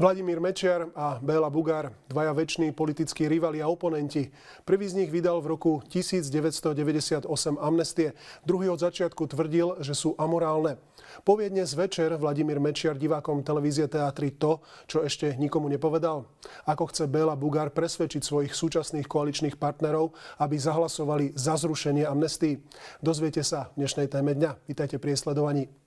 Vladimír Mečiar a Béla Bugár, dvaja väčší politickí rivali a oponenti. Prvý z nich vydal v roku 1998 amnestie, druhý od začiatku tvrdil, že sú amorálne. Povie dnes večer Vladimír Mečiar divákom televízie Teatry to, čo ešte nikomu nepovedal. Ako chce Béla Bugár presvedčiť svojich súčasných koaličných partnerov, aby zahlasovali za zrušenie amnestii. Dozviete sa v dnešnej téme dňa. Vítajte pri sledovaní.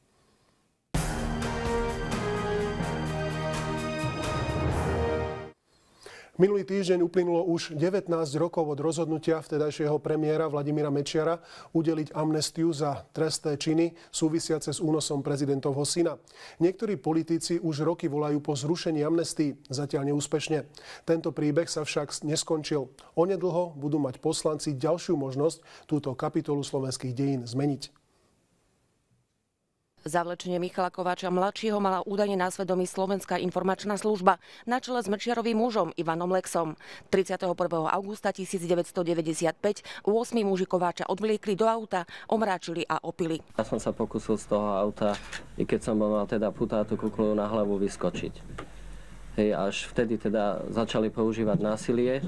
Minulý týždeň uplynulo už 19 rokov od rozhodnutia vtedajšieho premiéra Vladimíra Mečiara udeliť amnestiu za trestné činy súvisiace s únosom prezidentovho syna. Niektorí politici už roky volajú po zrušení amnestii, zatiaľ neúspešne. Tento príbeh sa však neskončil. Onedlho budú mať poslanci ďalšiu možnosť túto kapitolu slovenských dejín zmeniť. Zavlečenie Michala Kováča mladšieho mala údajne na svedomí Slovenská informačná služba na čele s Mečiarovým mužom Ivanom Lexom. 31. augusta 1995 8 muži Kováča odvliekli do auta, omráčili a opili. Ja som sa pokusil z toho auta, i keď som mal teda putátu kuklu na hlavu, vyskočiť. Hej, až vtedy teda začali používať násilie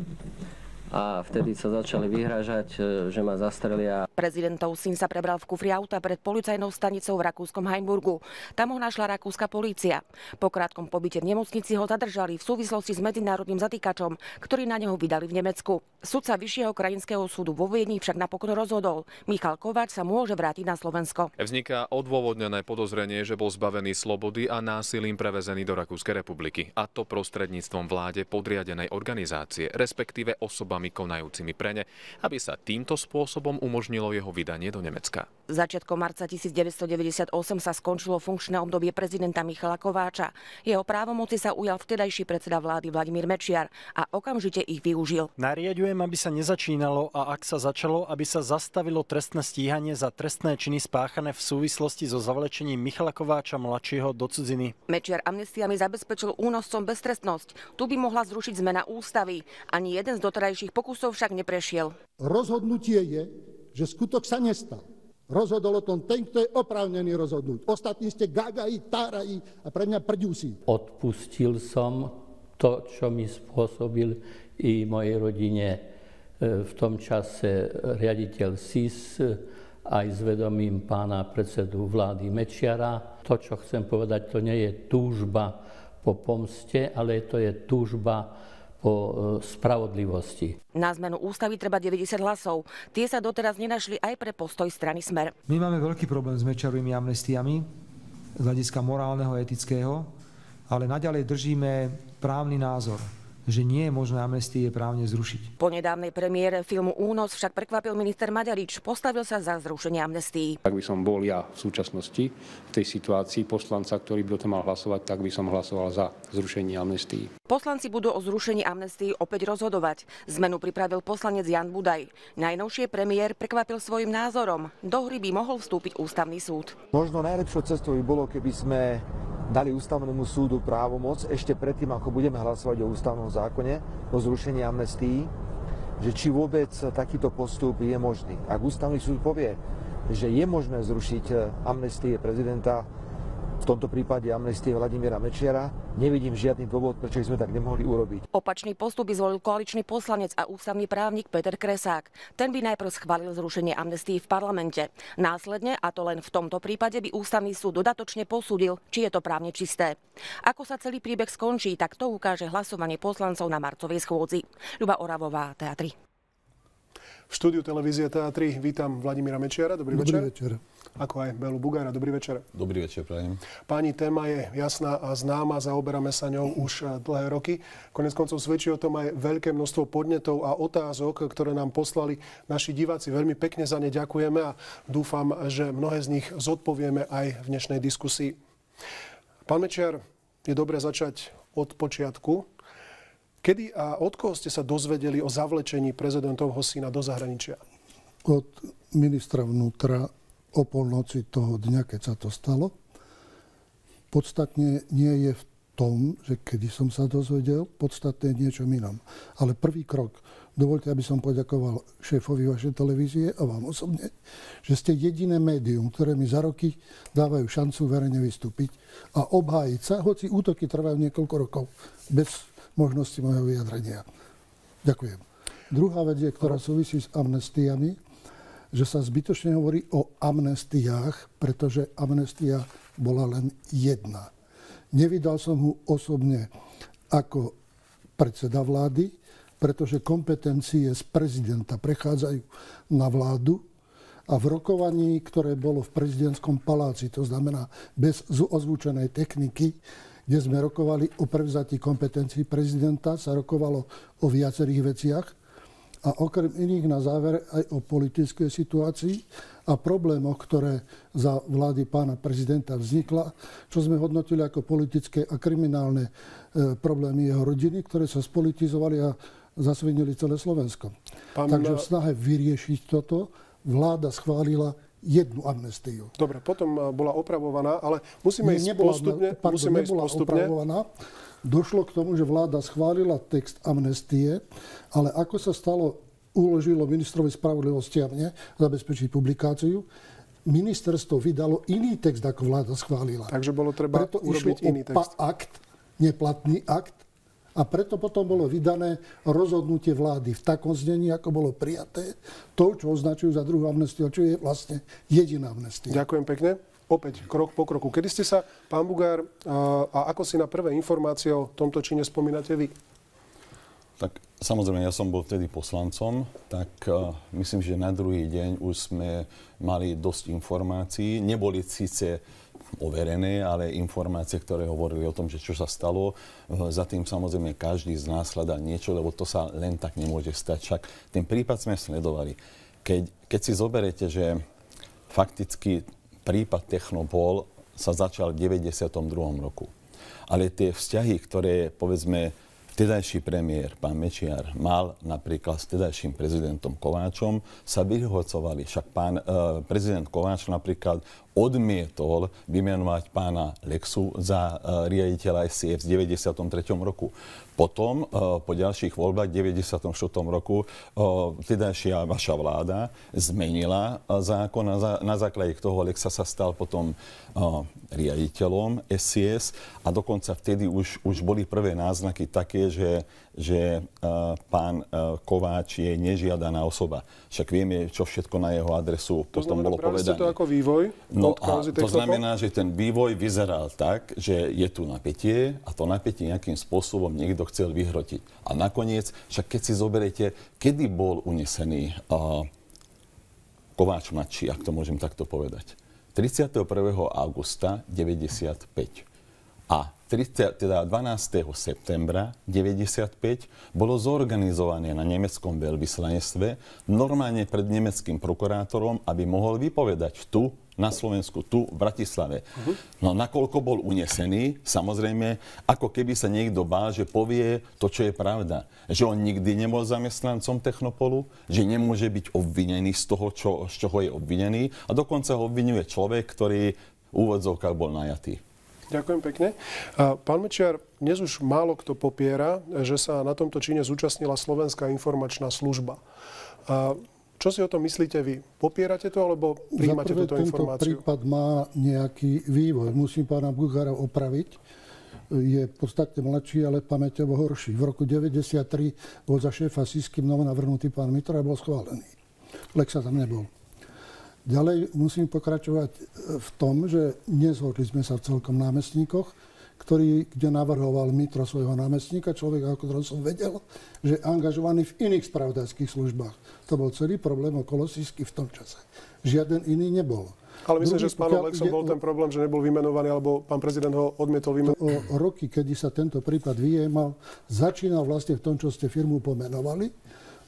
a vtedy sa začali vyhrážať, e, že ma zastrelia. Prezidentov syn sa prebral v kufri auta pred policajnou stanicou v rakúskom Heimburgu. Tam ho našla rakúska polícia. Po krátkom pobyte v nemocnici ho zadržali v súvislosti s medzinárodným zatýkačom, ktorý na neho vydali v Nemecku. Sudca Vyššieho krajinského súdu vo Viedni však napokon rozhodol. Michal Kováč sa môže vrátiť na Slovensko. Vzniká odôvodnené podozrenie, že bol zbavený slobody a násilím prevezený do Rakúskej republiky. A to prostredníctvom vláde podriadenej organizácie, respektíve osoba konajúcimi pre ne, aby sa týmto spôsobom umožnilo jeho vydanie do Nemecka. Začiatkom marca 1998 sa skončilo funkčné obdobie prezidenta Michala Kováča. Jeho právomoci sa ujal vtedajší predseda vlády Vladimír Mečiar a okamžite ich využil. Nariadujem, aby sa nezačínalo a ak sa začalo, aby sa zastavilo trestné stíhanie za trestné činy spáchané v súvislosti so zavlečením Michala Kováča mladšieho do cudziny. Mečiar amnestiami zabezpečil únoscom beztrestnosť. Tu by mohla zrušiť zmena ústavy. Ani jeden z doterajších pokusov však neprešiel. Rozhodnutie je, že skutok sa nestal. Rozhodol o tom ten, kto je oprávnený rozhodnúť. Ostatní ste gagají, tárají a pre mňa prďusí. Odpustil som to, čo mi spôsobil i mojej rodine e, v tom čase riaditeľ SIS aj s vedomím pána predsedu vlády Mečiara. To, čo chcem povedať, to nie je túžba po pomste, ale to je túžba o e, spravodlivosti. Na zmenu ústavy treba 90 hlasov. Tie sa doteraz nenašli aj pre postoj strany Smer. My máme veľký problém s mečarovými amnestiami z hľadiska morálneho etického, ale naďalej držíme právny názor že nie je možné amnestie právne zrušiť. Po nedávnej premiére filmu Únos však prekvapil minister Maďarič. Postavil sa za zrušenie amnestií. Ak by som bol ja v súčasnosti v tej situácii poslanca, ktorý by o tom mal hlasovať, tak by som hlasoval za zrušenie amnestií. Poslanci budú o zrušení amnestií opäť rozhodovať. Zmenu pripravil poslanec Jan Budaj. Najnovšie premiér prekvapil svojim názorom. Do hry by mohol vstúpiť ústavný súd. Možno najlepšou cestou by bolo, keby sme dali ústavnému súdu právomoc ešte predtým, ako budeme hlasovať o ústavnom zákone o zrušení amnestií, že či vôbec takýto postup je možný. Ak ústavný súd povie, že je možné zrušiť amnestie prezidenta, v tomto prípade amnestie Vladimíra Mečiara. Nevidím žiadny dôvod, prečo sme tak nemohli urobiť. Opačný postup by zvolil koaličný poslanec a ústavný právnik Peter Kresák. Ten by najprv schválil zrušenie amnestii v parlamente. Následne, a to len v tomto prípade, by ústavný súd dodatočne posúdil, či je to právne čisté. Ako sa celý príbeh skončí, tak to ukáže hlasovanie poslancov na marcovej schôdzi. Ľuba Oravová, Teatry. V štúdiu televízie Teatry vítam Vladimíra Mečiara. Dobrý, Dobrý večer. večer. Ako aj Belu Bugára. Dobrý večer. Dobrý večer, prajem. Páni, téma je jasná a známa, zaoberáme sa ňou už eh, dlhé roky. Konec koncov svedčí o tom aj veľké množstvo podnetov a otázok, ktoré nám poslali naši diváci. Veľmi pekne za ne ďakujeme a dúfam, že mnohé z nich zodpovieme aj v dnešnej diskusii. Pán Mečiar, je dobre začať od počiatku. Kedy a od koho ste sa dozvedeli o zavlečení prezidentovho syna do zahraničia? Od ministra vnútra o polnoci toho dňa, keď sa to stalo. Podstatne nie je v tom, že kedy som sa dozvedel, podstatné je niečo inom. Ale prvý krok Dovolte, aby som poďakoval šéfovi vašej televízie a vám osobne, že ste jediné médium, ktoré mi za roky dávajú šancu verejne vystúpiť a obhájiť sa, hoci útoky trvajú niekoľko rokov, bez možnosti mojho vyjadrenia. Ďakujem. Druhá vec je, ktorá súvisí s amnestiami, že sa zbytočne hovorí o amnestiách, pretože amnestia bola len jedna. Nevydal som mu osobne ako predseda vlády, pretože kompetencie z prezidenta prechádzajú na vládu a v rokovaní, ktoré bolo v prezidentskom paláci, to znamená bez ozvučenej techniky, kde sme rokovali o prevzatí kompetencií prezidenta, sa rokovalo o viacerých veciach a okrem iných na záver aj o politickej situácii a problémoch, ktoré za vlády pána prezidenta vznikla, čo sme hodnotili ako politické a kriminálne e, problémy jeho rodiny, ktoré sa spolitizovali a zasvinili celé Slovensko. Pán... Takže v snahe vyriešiť toto vláda schválila jednu amnestiu. Dobre, potom e, bola opravovaná, ale musíme ísť nebola, postupne. Pardon, musíme ísť postupne. Opravovaná. Došlo k tomu, že vláda schválila text amnestie, ale ako sa stalo uložilo ministrovi spravodlivosti a mne zabezpečiť publikáciu. Ministerstvo vydalo iný text, ako vláda schválila. Takže bolo treba preto urobiť iný text. akt, neplatný akt, a preto potom bolo vydané rozhodnutie vlády v takom znení, ako bolo prijaté, to, čo označujú za druhú amnestiu, čo je vlastne jediná amnestia. Ďakujem pekne. Opäť krok po kroku. Kedy ste sa, pán Bugár, a ako si na prvé informácie o tomto čine spomínate vy? Tak samozrejme, ja som bol vtedy poslancom, tak uh, myslím, že na druhý deň už sme mali dosť informácií. Neboli síce overené, ale informácie, ktoré hovorili o tom, že čo sa stalo. Uh, za tým samozrejme každý z nás hľadá niečo, lebo to sa len tak nemôže stať. Však ten prípad sme sledovali. Keď, keď si zoberete, že fakticky prípad Technopol sa začal v 92. roku. Ale tie vzťahy, ktoré povedzme Vtedajší premiér, pán Mečiar, mal napríklad s vtedajším prezidentom Kováčom, sa vyhocovali. Však pán e, prezident Kováč napríklad odmietol vymenovať pána Lexu za uh, riaditeľa SCF v 93. roku. Potom, uh, po ďalších voľbách v 94. roku, uh, tedajšia vaša vláda zmenila zákon a za, na základe toho Lexa sa stal potom riaditeľom SCS a dokonca vtedy už, už boli prvé náznaky také, že že pán Kováč je nežiadaná osoba. Však vieme, čo všetko na jeho adresu to potom bolo povedané. to ako vývoj? No a to znamená, že ten vývoj vyzeral tak, že je tu napätie a to napätie nejakým spôsobom niekto chcel vyhrotiť. A nakoniec, však keď si zoberiete, kedy bol unesený uh, Kováč mladší, ak to môžem takto povedať. 31. augusta 95. A 30, teda 12. septembra 95 bolo zorganizované na nemeckom veľvyslanectve normálne pred nemeckým prokurátorom, aby mohol vypovedať tu na Slovensku, tu v Bratislave. Uh-huh. No nakoľko bol unesený, samozrejme, ako keby sa niekto bál, že povie to, čo je pravda. Že on nikdy nebol zamestnancom Technopolu, že nemôže byť obvinený z toho, čo, z čoho je obvinený a dokonca ho obvinuje človek, ktorý v úvodzovkách bol najatý. Ďakujem pekne. Pán Mečiar, dnes už málo kto popiera, že sa na tomto čine zúčastnila Slovenská informačná služba. Čo si o tom myslíte vy? Popierate to, alebo príjmate túto informáciu? Tento prípad má nejaký vývoj. Musím pána Bugara opraviť. Je podstatne mladší, ale pamäťovo horší. V roku 1993 bol za šéfa SISKým navrhnutý pán Mitra a bol schválený. Lexa tam nebol. Ďalej musím pokračovať v tom, že nezhodli sme sa v celkom námestníkoch, ktorý, kde navrhoval Mitro svojho námestníka, človek, ako ktorom som vedel, že je angažovaný v iných spravodajských službách. To bol celý problém okolo Sisky v tom čase. Žiaden iný nebol. Ale myslím, Druhý, že s pánom Lexom bol ten problém, že nebol vymenovaný, alebo pán prezident ho odmietol vymenovať. O roky, kedy sa tento prípad vyjemal, začínal vlastne v tom, čo ste firmu pomenovali.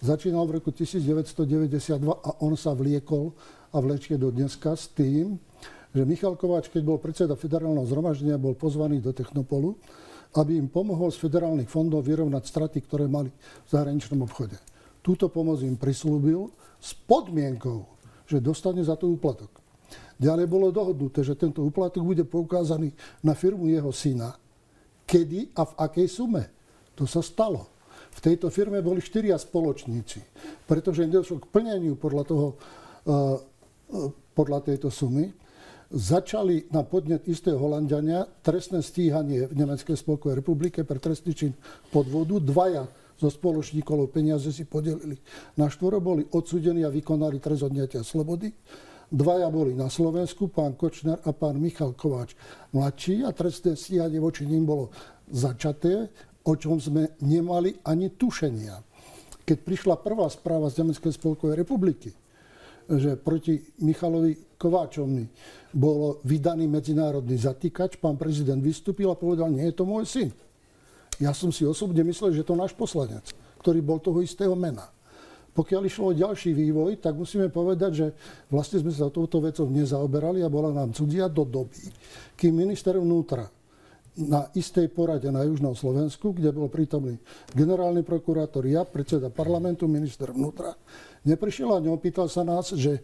Začínal v roku 1992 a on sa vliekol a vlečie do dneska s tým, že Michal Kováč, keď bol predseda federálneho zhromaždenia, bol pozvaný do Technopolu, aby im pomohol z federálnych fondov vyrovnať straty, ktoré mali v zahraničnom obchode. Túto pomoc im prislúbil s podmienkou, že dostane za to úplatok. Ďalej bolo dohodnuté, že tento úplatok bude poukázaný na firmu jeho syna. Kedy a v akej sume? To sa stalo. V tejto firme boli štyria spoločníci, pretože nedošlo k plneniu podľa, toho, podľa tejto sumy začali na podnet istého Holandiania trestné stíhanie v Nemeckej spolkovej republike pre trestný čin podvodu. Dvaja zo spoločníkov peniaze si podelili. Na štvoro boli odsudení a vykonali trest odňatia slobody. Dvaja boli na Slovensku, pán Kočner a pán Michal Kováč mladší a trestné stíhanie voči ním bolo začaté, o čom sme nemali ani tušenia. Keď prišla prvá správa z Nemeckej spolkovej republiky, že proti Michalovi Kováčovi bol vydaný medzinárodný zatýkač, pán prezident vystúpil a povedal, nie je to môj syn. Ja som si osobne myslel, že to náš poslanec, ktorý bol toho istého mena. Pokiaľ išlo o ďalší vývoj, tak musíme povedať, že vlastne sme sa touto vecou nezaoberali a bola nám cudzia do doby, kým minister vnútra na istej porade na Južnom Slovensku, kde bol prítomný generálny prokurátor, ja, predseda parlamentu, minister vnútra, neprišiel a neopýtal sa nás, že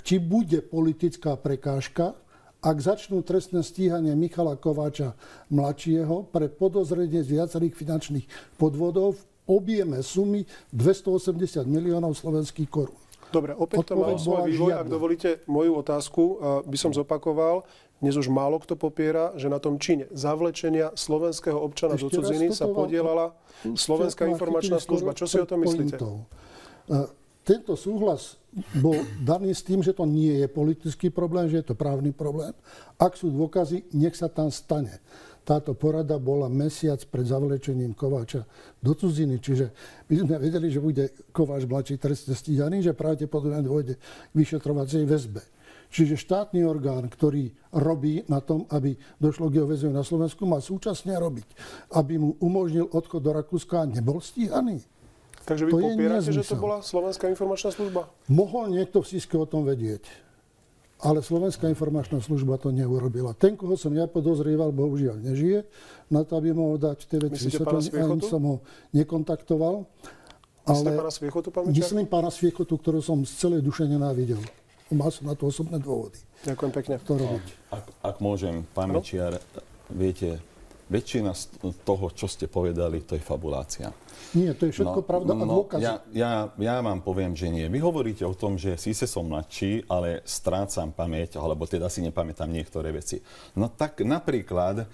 či bude politická prekážka, ak začnú trestné stíhanie Michala Kováča mladšieho pre podozrenie z viacerých finančných podvodov v objeme sumy 280 miliónov slovenských korún. Dobre, opäť to má svoj vývoj. Ak dovolíte moju otázku, by som zopakoval. Dnes už málo kto popiera, že na tom čine zavlečenia slovenského občana Ešte do cudziny sa podielala Slovenská informačná služba. Čo si o tom myslíte? Tento súhlas bol daný s tým, že to nie je politický problém, že je to právny problém. Ak sú dôkazy, nech sa tam stane táto porada bola mesiac pred zavlečením Kováča do cudziny. Čiže my sme vedeli, že bude Kováč mladší trestne stíhaný, že pravdepodobne dôjde k vyšetrovacej väzbe. Čiže štátny orgán, ktorý robí na tom, aby došlo k jeho väzbe na Slovensku, má súčasne robiť, aby mu umožnil odchod do Rakúska a nebol stíhaný. Takže vy to popierate, že to bola Slovenská informačná služba? Mohol niekto v Siske o tom vedieť ale Slovenská informačná služba to neurobila. Ten, koho som ja podozrieval, bohužiaľ nežije. Na to, aby mohol dať tie veci vysvetlenie, ani som ho nekontaktoval. Ale pána Sviechotu, pán Mečiar? Myslím pána Sviechotu, ktorú som z celej duše nenávidel. Mal som na to osobné dôvody. Ďakujem pekne. To robiť. Ak, ak môžem, pán no? Mečiar, viete, väčšina z toho, čo ste povedali, to je fabulácia. Nie, to je všetko no, pravda a no, Ja, ja, ja vám poviem, že nie. Vy hovoríte o tom, že síce som mladší, ale strácam pamäť, alebo teda si nepamätám niektoré veci. No tak napríklad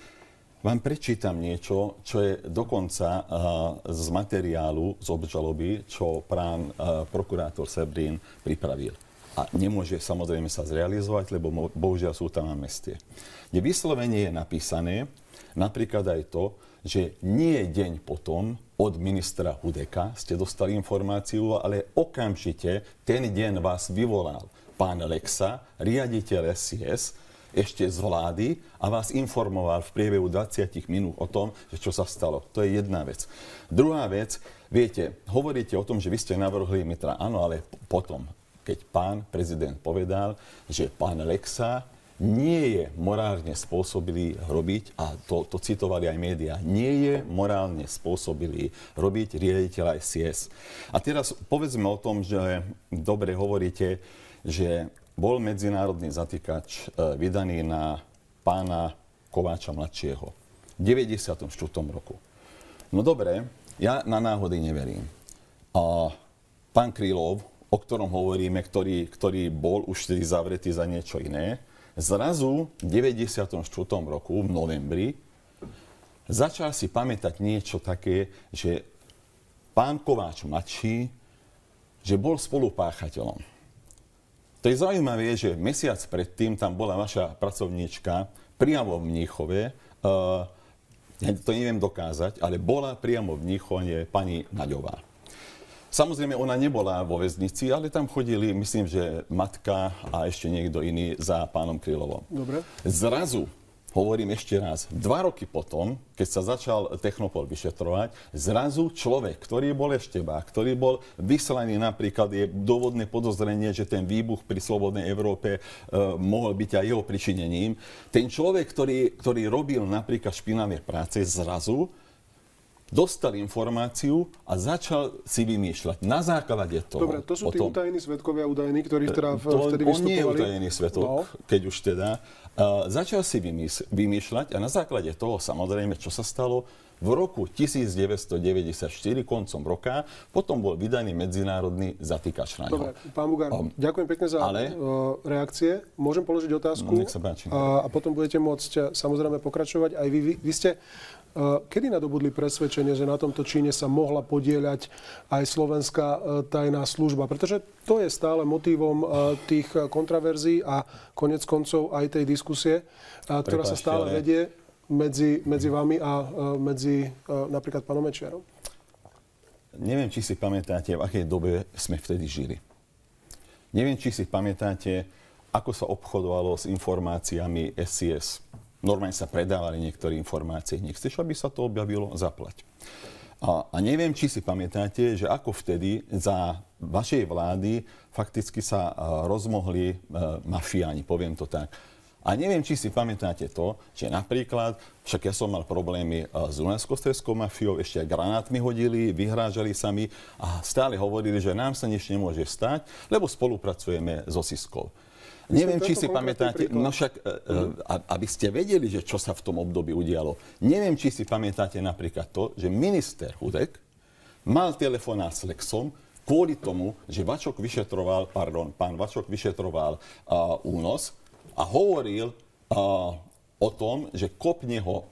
vám prečítam niečo, čo je dokonca uh, z materiálu, z obžaloby, čo pán uh, prokurátor Sebrín pripravil. A nemôže samozrejme sa zrealizovať, lebo bohužiaľ sú tam na meste. Kde vyslovene je napísané napríklad aj to, že nie deň potom, od ministra Hudeka ste dostali informáciu, ale okamžite ten deň vás vyvolal pán Lexa, riaditeľ SIS, ešte z vlády a vás informoval v priebehu 20 minút o tom, že čo sa stalo. To je jedna vec. Druhá vec, viete, hovoríte o tom, že vy ste navrhli Mitra. Áno, ale potom, keď pán prezident povedal, že pán Lexa nie je morálne spôsobilý robiť, a to, to citovali aj médiá, nie je morálne spôsobilý robiť riaditeľ SIS. A teraz povedzme o tom, že dobre hovoríte, že bol medzinárodný zatýkač e, vydaný na pána Kováča mladšieho v 94. roku. No dobre, ja na náhody neverím. A pán Krylov, o ktorom hovoríme, ktorý, ktorý bol už vtedy zavretý za niečo iné, zrazu v 94. roku, v novembri, začal si pamätať niečo také, že pán Kováč mladší, že bol spolupáchateľom. To je zaujímavé, že mesiac predtým tam bola vaša pracovníčka priamo v Mníchove, uh, ja to neviem dokázať, ale bola priamo v Mníchove pani Naďová. Samozrejme, ona nebola vo väznici, ale tam chodili, myslím, že matka a ešte niekto iný za pánom Krylovom. Dobre. Zrazu, hovorím ešte raz, dva roky potom, keď sa začal Technopol vyšetrovať, zrazu človek, ktorý bol ešteba, ktorý bol vyslaný napríklad, je dôvodné podozrenie, že ten výbuch pri Slobodnej Európe e, mohol byť aj jeho pričinením. Ten človek, ktorý, ktorý robil napríklad špinavé práce, zrazu dostal informáciu a začal si vymýšľať. Na základe toho... Dobre, to sú tí utajení svetkovia údajní, ktorí teda v, to, vtedy on vystupovali. nie je utajený svetok, no. keď už teda. Uh, začal si vymýšľať a na základe toho samozrejme, čo sa stalo, v roku 1994, koncom roka, potom bol vydaný medzinárodný zatýkač na Dobre, pán Bugár, um, ďakujem pekne za ale, uh, reakcie. Môžem položiť otázku? No, nech sa páči. A, a potom budete môcť e, samozrejme pokračovať. Aj vy, vy, vy ste uh, kedy nadobudli presvedčenie, že na tomto číne sa mohla podieľať aj slovenská uh, tajná služba? Pretože to je stále motívom tých kontraverzií a konec koncov aj tej diskusie, ktorá Prepášte, sa stále ale... vedie medzi, medzi vami a medzi napríklad pánom Mečiarom? Neviem, či si pamätáte, v akej dobe sme vtedy žili. Neviem, či si pamätáte, ako sa obchodovalo s informáciami SCS. Normálne sa predávali niektoré informácie. Nechceš, aby sa to objavilo? Zaplať. A, a neviem, či si pamätáte, že ako vtedy za vašej vlády fakticky sa rozmohli uh, mafiáni, poviem to tak a neviem, či si pamätáte to, že napríklad, však ja som mal problémy eh, s Dunajsko-Streskou mafiou, ešte aj granátmi hodili, vyhrážali sa mi a stále hovorili, že nám sa nič nemôže stať, lebo spolupracujeme so Siskou. Neviem, či si pamätáte, no však, mm. aby ste vedeli, že čo sa v tom období udialo. Neviem, či si pamätáte napríklad to, že minister Hudek mal telefonát s Lexom kvôli tomu, že Vačok vyšetroval, pardon, pán Vačok vyšetroval uh, únos a hovoril uh, o tom, že kopne ho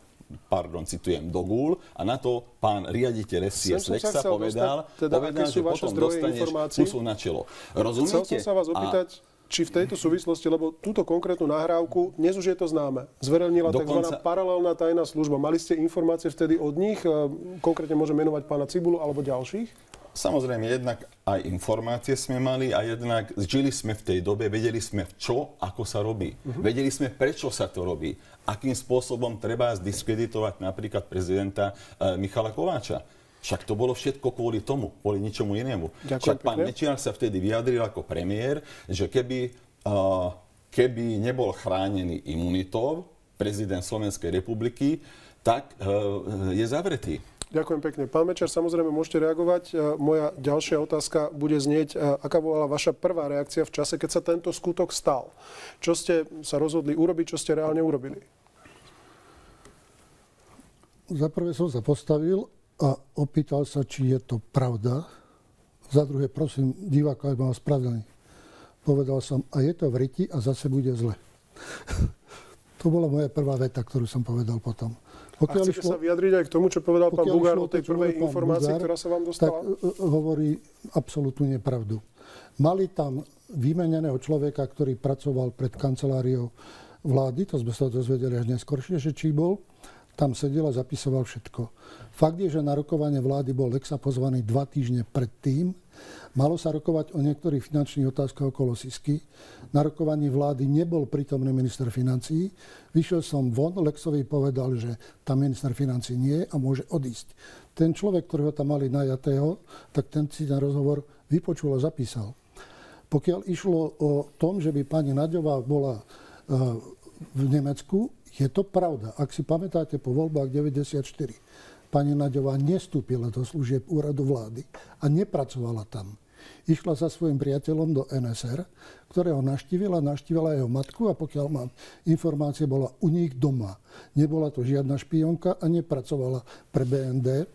pardon, citujem, do gúl a na to pán riaditeľ SCS Lexa povedal, dostať, teda, povedal že potom dostaneš pusu na čelo. Rozumiete? Chcel som sa vás opýtať, a... či v tejto súvislosti, lebo túto konkrétnu nahrávku, dnes už je to známe, zverejnila Dokonca... tzv. paralelná tajná služba. Mali ste informácie vtedy od nich? Konkrétne môžem menovať pána Cibulu alebo ďalších? Samozrejme, jednak aj informácie sme mali a jednak žili sme v tej dobe, vedeli sme čo, ako sa robí. Uh-huh. Vedeli sme, prečo sa to robí. Akým spôsobom treba zdiskreditovať napríklad prezidenta e, Michala Kováča. Však to bolo všetko kvôli tomu, kvôli ničomu inému. Ďakujem Však pán Mečiar sa vtedy vyjadril ako premiér, že keby, uh, keby nebol chránený imunitou prezident Slovenskej republiky, tak uh, je zavretý. Ďakujem pekne. Pán Mečer, samozrejme môžete reagovať. E, moja ďalšia otázka bude znieť, e, aká bola vaša prvá reakcia v čase, keď sa tento skutok stal? Čo ste sa rozhodli urobiť, čo ste reálne urobili? Za prvé som sa postavil a opýtal sa, či je to pravda. Za druhé, prosím, diváka, aby mal spravedlný. Povedal som, a je to v riti a zase bude zle. to bola moja prvá veta, ktorú som povedal potom. Pokiaľ a chcete išlo, sa vyjadriť aj k tomu, čo povedal pán Bugár o tej prvej informácii, Bugár, ktorá sa vám dostala? Tak uh, hovorí absolútnu nepravdu. Mali tam vymeneného človeka, ktorý pracoval pred kanceláriou vlády, to sme sa dozvedeli až neskôršie, že či bol, tam sedel a zapisoval všetko. Fakt je, že na rokovanie vlády bol Lexa pozvaný dva týždne predtým, Malo sa rokovať o niektorých finančných otázkach okolo Sisky. Na rokovaní vlády nebol prítomný minister financí. Vyšiel som von, Lexovi povedal, že tam minister financí nie je a môže odísť. Ten človek, ktorého tam mali najatého, tak ten si ten rozhovor vypočul a zapísal. Pokiaľ išlo o tom, že by pani Naďová bola uh, v Nemecku, je to pravda. Ak si pamätáte po voľbách 94, pani Naďová nestúpila do služieb úradu vlády a nepracovala tam išla za svojim priateľom do NSR, ktorého naštívila, naštívila jeho matku a pokiaľ mám informácie, bola u nich doma. Nebola to žiadna špionka a nepracovala pre BND,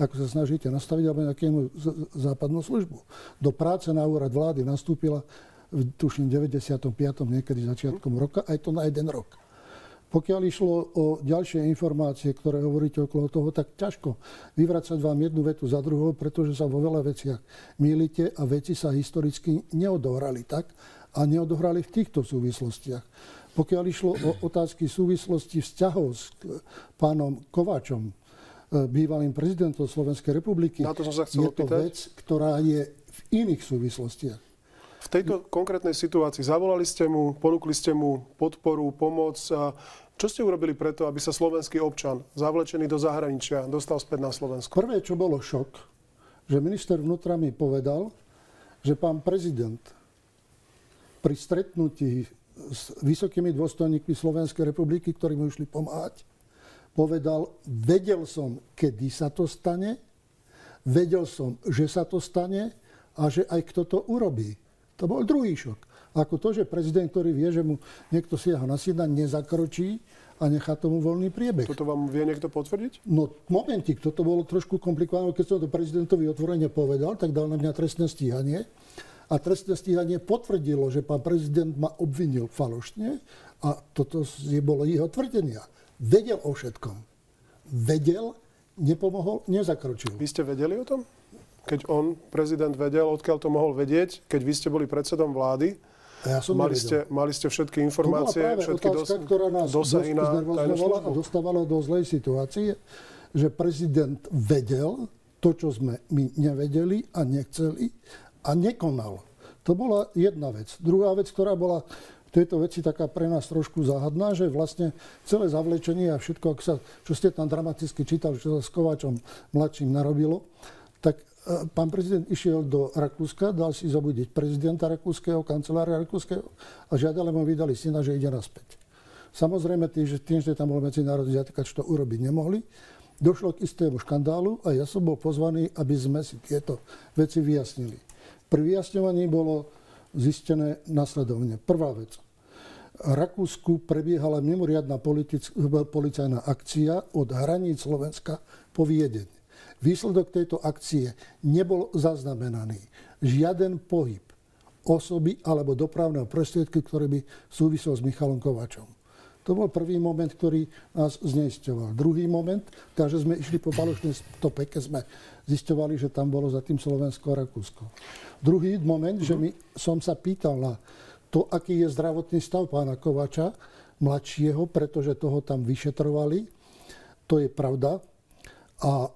ako sa snažíte nastaviť, alebo nejakému západnú službu. Do práce na úrad vlády nastúpila v tuším 95. niekedy začiatkom roka, aj to na jeden rok. Pokiaľ išlo o ďalšie informácie, ktoré hovoríte okolo toho, tak ťažko vyvracať vám jednu vetu za druhou, pretože sa vo veľa veciach mýlite a veci sa historicky neodohrali tak a neodohrali v týchto súvislostiach. Pokiaľ išlo o otázky súvislosti vzťahov s pánom Kováčom, e, bývalým prezidentom Slovenskej republiky, Na to som sa chcel je to vec, ktorá je v iných súvislostiach. V tejto konkrétnej situácii zavolali ste mu, ponúkli ste mu podporu, pomoc. Čo ste urobili preto, aby sa slovenský občan, zavlečený do zahraničia, dostal späť na Slovensku? Prvé, čo bolo šok, že minister vnútra mi povedal, že pán prezident pri stretnutí s vysokými dôstojníkmi Slovenskej republiky, ktorí mu išli pomáhať, povedal, vedel som, kedy sa to stane, vedel som, že sa to stane a že aj kto to urobí. To bol druhý šok. Ako to, že prezident, ktorý vie, že mu niekto siaha na syna, nezakročí a nechá tomu voľný priebeh. Toto vám vie niekto potvrdiť? No momentik, toto bolo trošku komplikované, keď som to prezidentovi otvorene povedal, tak dal na mňa trestné stíhanie. A trestné stíhanie potvrdilo, že pán prezident ma obvinil falošne a toto je bolo jeho tvrdenia. Vedel o všetkom. Vedel, nepomohol, nezakročil. Vy ste vedeli o tom? Keď on, prezident, vedel, odkiaľ to mohol vedieť, keď vy ste boli predsedom vlády, a ja som mali, ste, mali ste všetky informácie, to bola všetky otázka, dos- ktorá nás dosahy na a dostávala do zlej situácie, že prezident vedel to, čo sme my nevedeli a nechceli a nekonal. To bola jedna vec. Druhá vec, ktorá bola v tejto veci taká pre nás trošku záhadná, že vlastne celé zavlečenie a všetko, sa, čo ste tam dramaticky čítali, čo sa s Kováčom mladším narobilo, tak pán prezident išiel do Rakúska, dal si zobudiť prezidenta rakúskeho, kancelária rakúskeho a žiadali mu vydali syna, že ide naspäť. Samozrejme, tým, že, tým, že tam bol medzinárodný zatýkač, to urobiť nemohli. Došlo k istému škandálu a ja som bol pozvaný, aby sme si tieto veci vyjasnili. Pri vyjasňovaní bolo zistené nasledovne. Prvá vec. V Rakúsku prebiehala mimoriadná policajná akcia od hraníc Slovenska po Viedeň. Výsledok tejto akcie nebol zaznamenaný. Žiaden pohyb osoby alebo dopravného prostriedky, ktoré by súvisel s Michalom Kovačom. To bol prvý moment, ktorý nás zneisťoval. Druhý moment, takže sme išli po falošnej stope, keď sme zisťovali, že tam bolo za tým Slovensko a Rakúsko. Druhý moment, že mi, som sa pýtal na to, aký je zdravotný stav pána Kovača, mladšieho, pretože toho tam vyšetrovali. To je pravda. A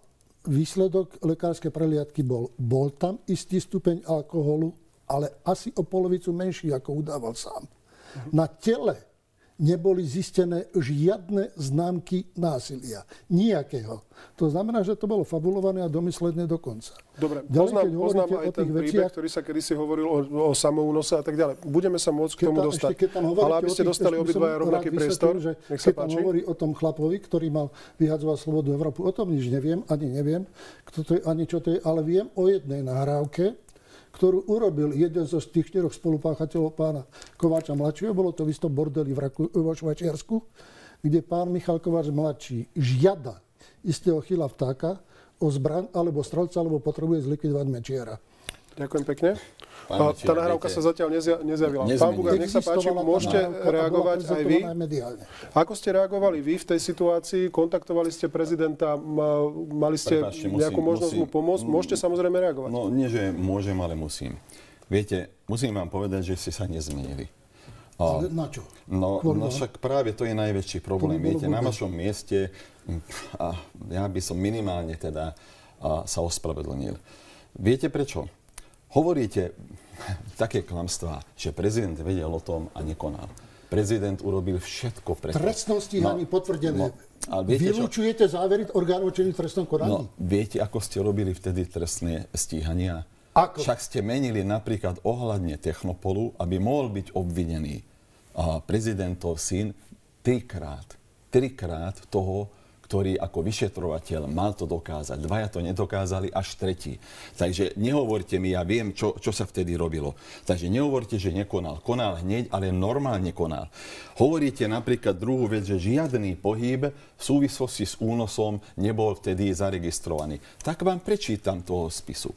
výsledok lekárskej preliadky bol, bol tam istý stupeň alkoholu, ale asi o polovicu menší, ako udával sám. Na tele neboli zistené žiadne známky násilia. Nijakého. To znamená, že to bolo fabulované a domysledné dokonca. Dobre, Ďalej, poznám, poznám aj ten príbeh, veciach, ktorý sa kedysi hovoril o, o samounose a tak ďalej. Budeme sa môcť k tomu tam, dostať. Ešte, Ale aby ste tých, dostali obidvaja rovnaký priestor, že nech sa keď páči. hovorí o tom chlapovi, ktorý mal vyhadzovať slobodu Európu, o tom nič neviem, ani neviem, kto to je, ani čo to je, ale viem o jednej nahrávke, ktorú urobil jeden zo tých štyroch spolupáchateľov pána Kováča mladšieho. Bolo to v istom bordeli v Raku, vo Švajčiarsku, kde pán Michal Kováč mladší žiada istého chyla vtáka o zbraň alebo strelca, alebo potrebuje zlikvidovať Mečiara. Ďakujem pekne. Pán tá nahrávka sa zatiaľ nezjavila. Nezmení. Pán Bugár, nech sa páči, môžete reagovať aj vy. Ako ste reagovali vy v tej situácii? Kontaktovali ste prezidenta, mali ste Prepáčte, musím, nejakú možnosť musím, mu pomôcť? Môžete samozrejme reagovať. No nie, že môžem, ale musím. Viete, musím vám povedať, že ste sa nezmenili. Ale na čo? No, no však práve to je najväčší problém. Viete, na vašom mieste, a ja by som minimálne teda a, sa ospravedlnil. Viete prečo? Hovoríte také klamstvá, že prezident vedel o tom a nekonal. Prezident urobil všetko preto. Trestnom stíhaní no, potvrdené. No, ale viete, Vylúčujete čo? závery orgánov činných trestnom konaní? No, viete, ako ste robili vtedy trestné stíhania? Ako? Však ste menili napríklad ohľadne Technopolu, aby mohol byť obvinený a prezidentov syn trikrát. Trikrát toho, ktorý ako vyšetrovateľ mal to dokázať. Dvaja to nedokázali, až tretí. Takže nehovorte mi, ja viem, čo, čo sa vtedy robilo. Takže nehovorte, že nekonal. Konal hneď, ale normálne konal. Hovoríte napríklad druhú vec, že žiadny pohyb v súvislosti s únosom nebol vtedy zaregistrovaný. Tak vám prečítam toho spisu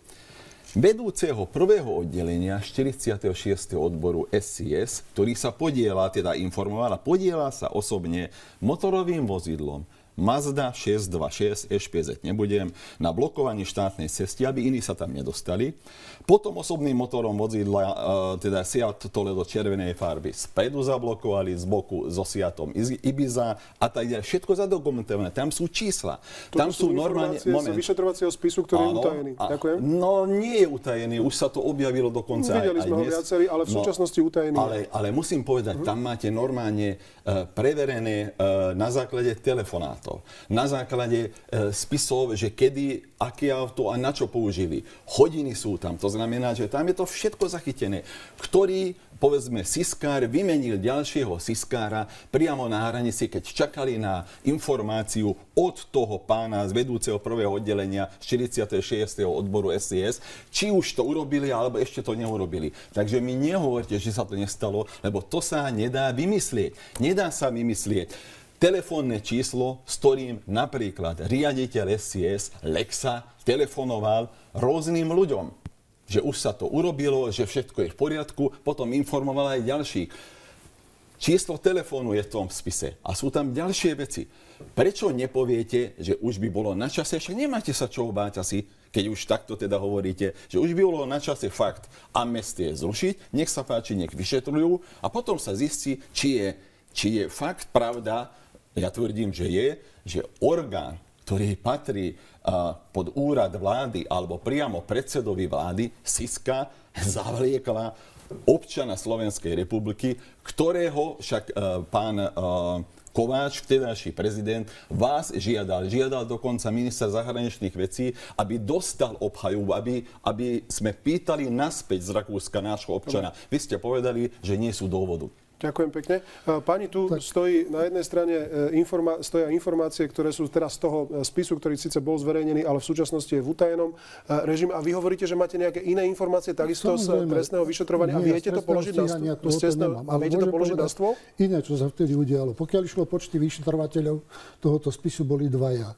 vedúceho prvého oddelenia 46. odboru SCS, ktorý sa podiela, teda informoval a podiela sa osobne motorovým vozidlom Mazda 626 SPZ nebudem, na blokovaní štátnej cesty, aby iní sa tam nedostali. Potom osobným motorom vozidla, e, teda Seat Toledo červenej farby, spredu zablokovali, z boku so Seatom Ibiza a tak ďalej. Všetko zadokumentované. Tam sú čísla. Toto tam sú, sú normálne... Moment. vyšetrovacieho spisu, ktorý Áno, je utajený. Ďakujem. No nie je utajený, už sa to objavilo dokonca Videli aj, aj sme dnes. ho viacerí, ale v no, súčasnosti utajený. Ale, ale musím povedať, uh-huh. tam máte normálne uh, preverené uh, na základe telefonátov. Na základe e, spisov, že kedy, aké auto a na čo použili. Hodiny sú tam, to znamená, že tam je to všetko zachytené. Ktorý povedzme, siskár vymenil ďalšieho siskára priamo na hranici, keď čakali na informáciu od toho pána z vedúceho prvého oddelenia 46. odboru SIS, či už to urobili, alebo ešte to neurobili. Takže mi nehovorte, že sa to nestalo, lebo to sa nedá vymyslieť. Nedá sa vymyslieť telefónne číslo, s ktorým napríklad riaditeľ SCS Lexa telefonoval rôznym ľuďom. Že už sa to urobilo, že všetko je v poriadku, potom informoval aj ďalších. Číslo telefónu je v tom spise a sú tam ďalšie veci. Prečo nepoviete, že už by bolo na čase, však nemáte sa čo báť asi, keď už takto teda hovoríte, že už by bolo na čase fakt amnestie zrušiť, nech sa páči, nech vyšetrujú a potom sa zistí, či je, či je fakt pravda, ja tvrdím, že je, že orgán, ktorý patrí pod úrad vlády alebo priamo predsedovi vlády, Siska, zavliekla občana Slovenskej republiky, ktorého však uh, pán uh, Kováč, vtedajší prezident, vás žiadal, žiadal dokonca minister zahraničných vecí, aby dostal obhajú, aby, aby sme pýtali naspäť z Rakúska nášho občana. Vy ste povedali, že nie sú dôvodu. Ďakujem pekne. E, pani, tu tak. stojí na jednej strane e, informa- stoja informácie, ktoré sú teraz z toho e, spisu, ktorý síce bol zverejnený, ale v súčasnosti je v utajenom režime. A vy hovoríte, že máte nejaké iné informácie takisto z trestného vyšetrovania. Nie, a viete to položiť na stôl? A viete to položiť na stôl? Iné, čo sa vtedy udialo. Pokiaľ išlo počty vyšetrovateľov tohoto spisu, boli dvaja.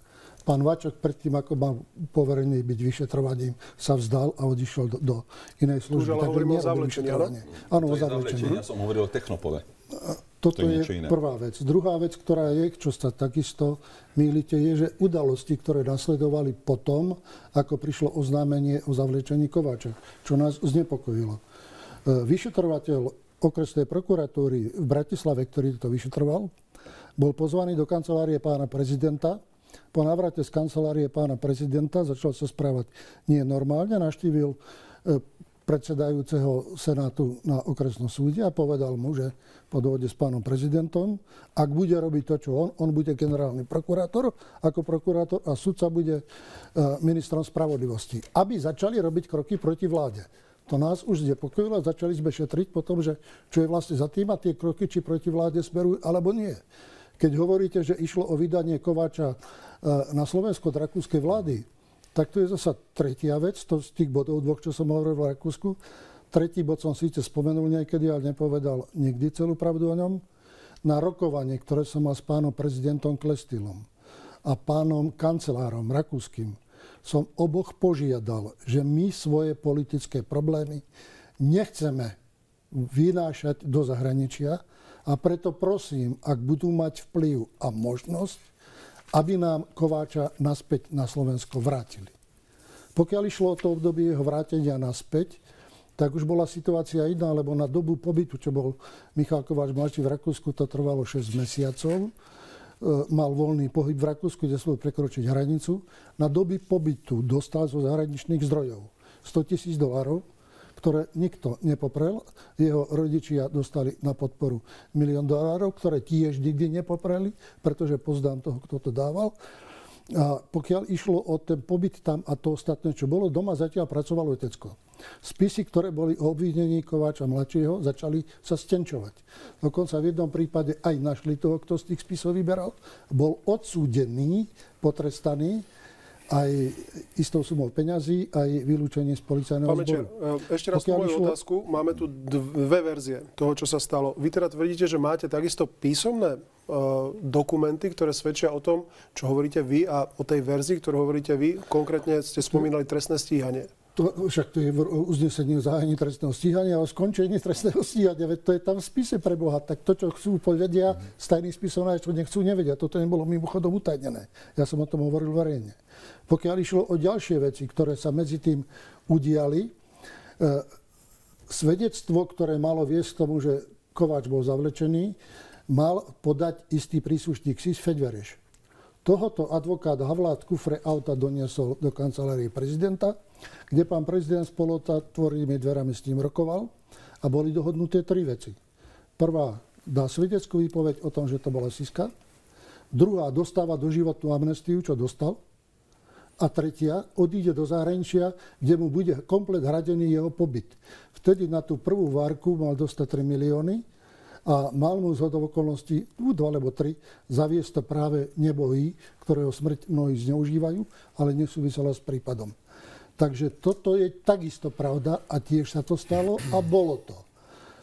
Pán Vačok predtým, ako mal poverenie byť vyšetrovaním, sa vzdal a odišiel do, do inej služby. Už ale hovorím o zavlečení, áno? Áno, o zavlečení. Ja som hovoril o technopole. Toto to je, je prvá vec. Druhá vec, ktorá je, čo sa takisto mýlite, je, že udalosti, ktoré nasledovali potom, ako prišlo oznámenie o zavlečení Kováča, čo nás znepokojilo. E, vyšetrovateľ okresnej prokuratúry v Bratislave, ktorý to vyšetroval, bol pozvaný do kancelárie pána prezidenta po návrate z kancelárie pána prezidenta začal sa správať nie normálne, naštívil e, predsedajúceho Senátu na okresnom súde a povedal mu, že po dohode s pánom prezidentom, ak bude robiť to, čo on, on bude generálny prokurátor ako prokurátor a sudca bude e, ministrom spravodlivosti. Aby začali robiť kroky proti vláde. To nás už znepokojilo a začali sme šetriť po tom, že čo je vlastne za tým a tie kroky, či proti vláde smerujú alebo nie. Keď hovoríte, že išlo o vydanie Kováča e, na Slovensko od rakúskej vlády, tak to je zasa tretia vec, to z tých bodov dvoch, čo som hovoril v Rakúsku. Tretí bod som síce spomenul niekedy, ale nepovedal nikdy celú pravdu o ňom. Na rokovanie, ktoré som mal s pánom prezidentom Klestilom a pánom kancelárom rakúskym, som oboch požiadal, že my svoje politické problémy nechceme vynášať do zahraničia, a preto prosím, ak budú mať vplyv a možnosť, aby nám Kováča naspäť na Slovensko vrátili. Pokiaľ išlo o to obdobie jeho vrátenia naspäť, tak už bola situácia iná, lebo na dobu pobytu, čo bol Michal Kováč mladší v Rakúsku, to trvalo 6 mesiacov. E, mal voľný pohyb v Rakúsku, kde svoj prekročiť hranicu. Na doby pobytu dostal zo zahraničných zdrojov 100 tisíc dolárov, ktoré nikto nepoprel. Jeho rodičia dostali na podporu milión dolárov, ktoré tiež nikdy nepopreli, pretože poznám toho, kto to dával. A pokiaľ išlo o ten pobyt tam a to ostatné, čo bolo, doma zatiaľ pracovalo letecko. Spisy, ktoré boli o obvinení Kováča mladšieho, začali sa stenčovať. Dokonca v jednom prípade aj našli toho, kto z tých spisov vyberal. Bol odsúdený, potrestaný aj istou sumou peňazí, aj vylúčenie z policajného Pán Mečer, ešte raz moju išlo... otázku. Máme tu dve verzie toho, čo sa stalo. Vy teda tvrdíte, že máte takisto písomné uh, dokumenty, ktoré svedčia o tom, čo hovoríte vy a o tej verzii, ktorú hovoríte vy. Konkrétne ste spomínali trestné stíhanie. To, však to je v uznesení o trestného stíhania a o skončení trestného stíhania. Veď to je tam v spise pre Boha. Tak to, čo chcú povedia z tajných spisov, čo nechcú, nevedia. Toto nebolo mimochodom utajnené. Ja som o tom hovoril verejne. Pokiaľ išlo o ďalšie veci, ktoré sa medzi tým udiali, e, svedectvo, ktoré malo viesť k tomu, že Kováč bol zavlečený, mal podať istý príslušník SIS Fedvereš. Tohoto advokát Havlát kufre auta doniesol do kancelárie prezidenta kde pán prezident s polotvornými dverami s ním rokoval a boli dohodnuté tri veci. Prvá, dá svedeckú výpoveď o tom, že to bola Siska. Druhá, dostáva doživotnú amnestiu, čo dostal. A tretia, odíde do zahraničia, kde mu bude komplet hradený jeho pobyt. Vtedy na tú prvú várku mal dostať 3 milióny a mal mu z okolností, dva alebo tri, zaviesť to práve nebohý, ktorého smrť mnohí zneužívajú, ale nesúvisela s prípadom. Takže toto je takisto pravda a tiež sa to stalo a bolo to.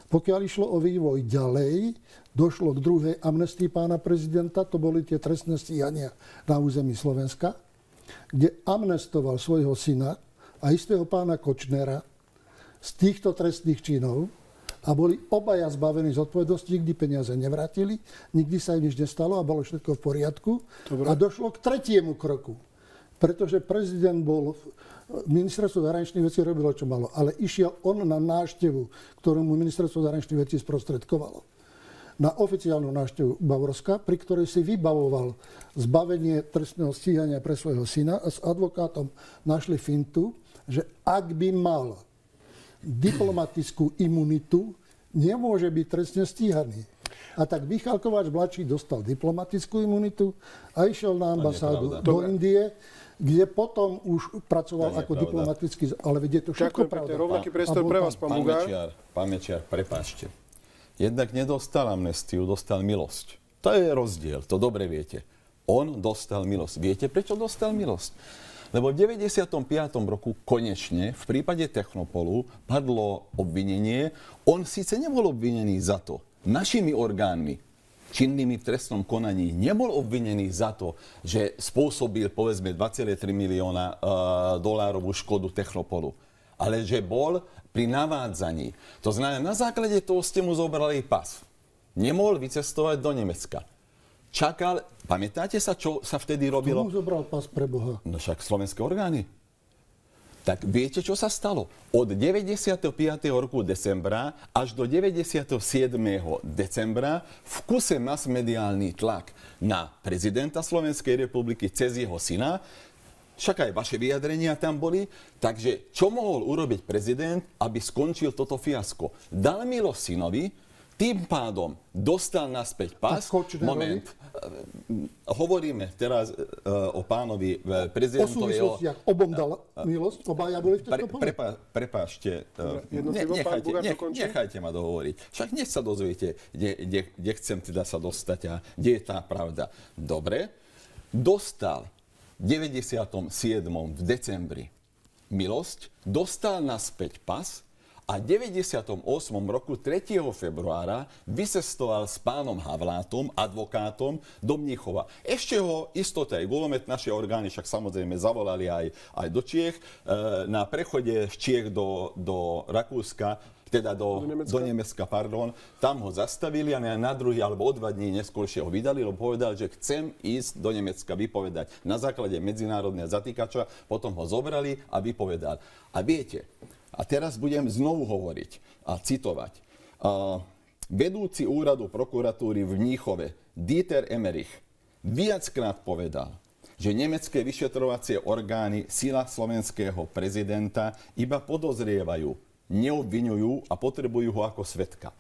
Pokiaľ išlo o vývoj ďalej, došlo k druhej amnestii pána prezidenta, to boli tie trestné stíhania na území Slovenska, kde amnestoval svojho syna a istého pána Kočnera z týchto trestných činov a boli obaja zbavení z odpovednosti, nikdy peniaze nevrátili, nikdy sa im nič nestalo a bolo všetko v poriadku. Dobre. A došlo k tretiemu kroku. Pretože prezident bol, ministerstvo zahraničných vecí robilo, čo malo, ale išiel on na návštevu, ktorú mu ministerstvo zahraničných vecí sprostredkovalo. Na oficiálnu návštevu Bavorska, pri ktorej si vybavoval zbavenie trestného stíhania pre svojho syna a s advokátom našli fintu, že ak by mal diplomatickú imunitu, nemôže byť trestne stíhaný. A tak Michal Kováč mladší dostal diplomatickú imunitu a išiel na ambasádu do Indie, kde potom už pracoval ako diplomatický... Ale vedie to všetko Ďakujem pravda. Rovnaký priestor pre vás, pán, pán. Mečiar, pán Mečiar, prepáčte. Jednak nedostal amnestiu, dostal milosť. To je rozdiel, to dobre viete. On dostal milosť. Viete, prečo dostal milosť? Lebo v 95. roku konečne v prípade Technopolu padlo obvinenie. On síce nebol obvinený za to našimi orgánmi, činnými v trestnom konaní nebol obvinený za to, že spôsobil povedzme 2,3 milióna uh, dolárovú škodu Technopolu, ale že bol pri navádzaní. To znamená, na základe toho ste mu zobrali pas. Nemohol vycestovať do Nemecka čakal, pamätáte sa, čo sa vtedy robilo? Komu zobral pas pre Boha? No však slovenské orgány. Tak viete, čo sa stalo? Od 95. roku decembra až do 97. decembra v kuse masmediálny tlak na prezidenta Slovenskej republiky cez jeho syna, však aj vaše vyjadrenia tam boli. Takže čo mohol urobiť prezident, aby skončil toto fiasko? Dal milosť synovi, tým pádom dostal naspäť pas. Moment. Hovoríme teraz uh, o pánovi uh, prezidentovi. O súvislostiach. Obom dal milosť? Obaja boli v pre, prepa, Prepášte. Uh, ne, nechajte, nech, nechajte ma dohovoriť. Však nech sa dozviete, kde, chcem teda sa dostať a kde je tá pravda. Dobre. Dostal v 97. v decembri milosť, dostal naspäť pas, a v 98. roku 3. februára vycestoval s pánom Havlátom, advokátom, do Mnichova. Ešte ho istota aj gulomet naše orgány však samozrejme zavolali aj, aj do Čiech. E, na prechode z Čiech do, do Rakúska teda do, do, Nemecka. do Nemecka, pardon, tam ho zastavili a na druhý alebo o dva dní neskôršie ho vydali, lebo povedal, že chcem ísť do Nemecka vypovedať na základe medzinárodného zatýkača, potom ho zobrali a vypovedal. A viete, a teraz budem znovu hovoriť a citovať. Vedúci úradu prokuratúry v Mníchove, Dieter Emmerich, viackrát povedal, že nemecké vyšetrovacie orgány sila slovenského prezidenta iba podozrievajú, neobvinujú a potrebujú ho ako svetka.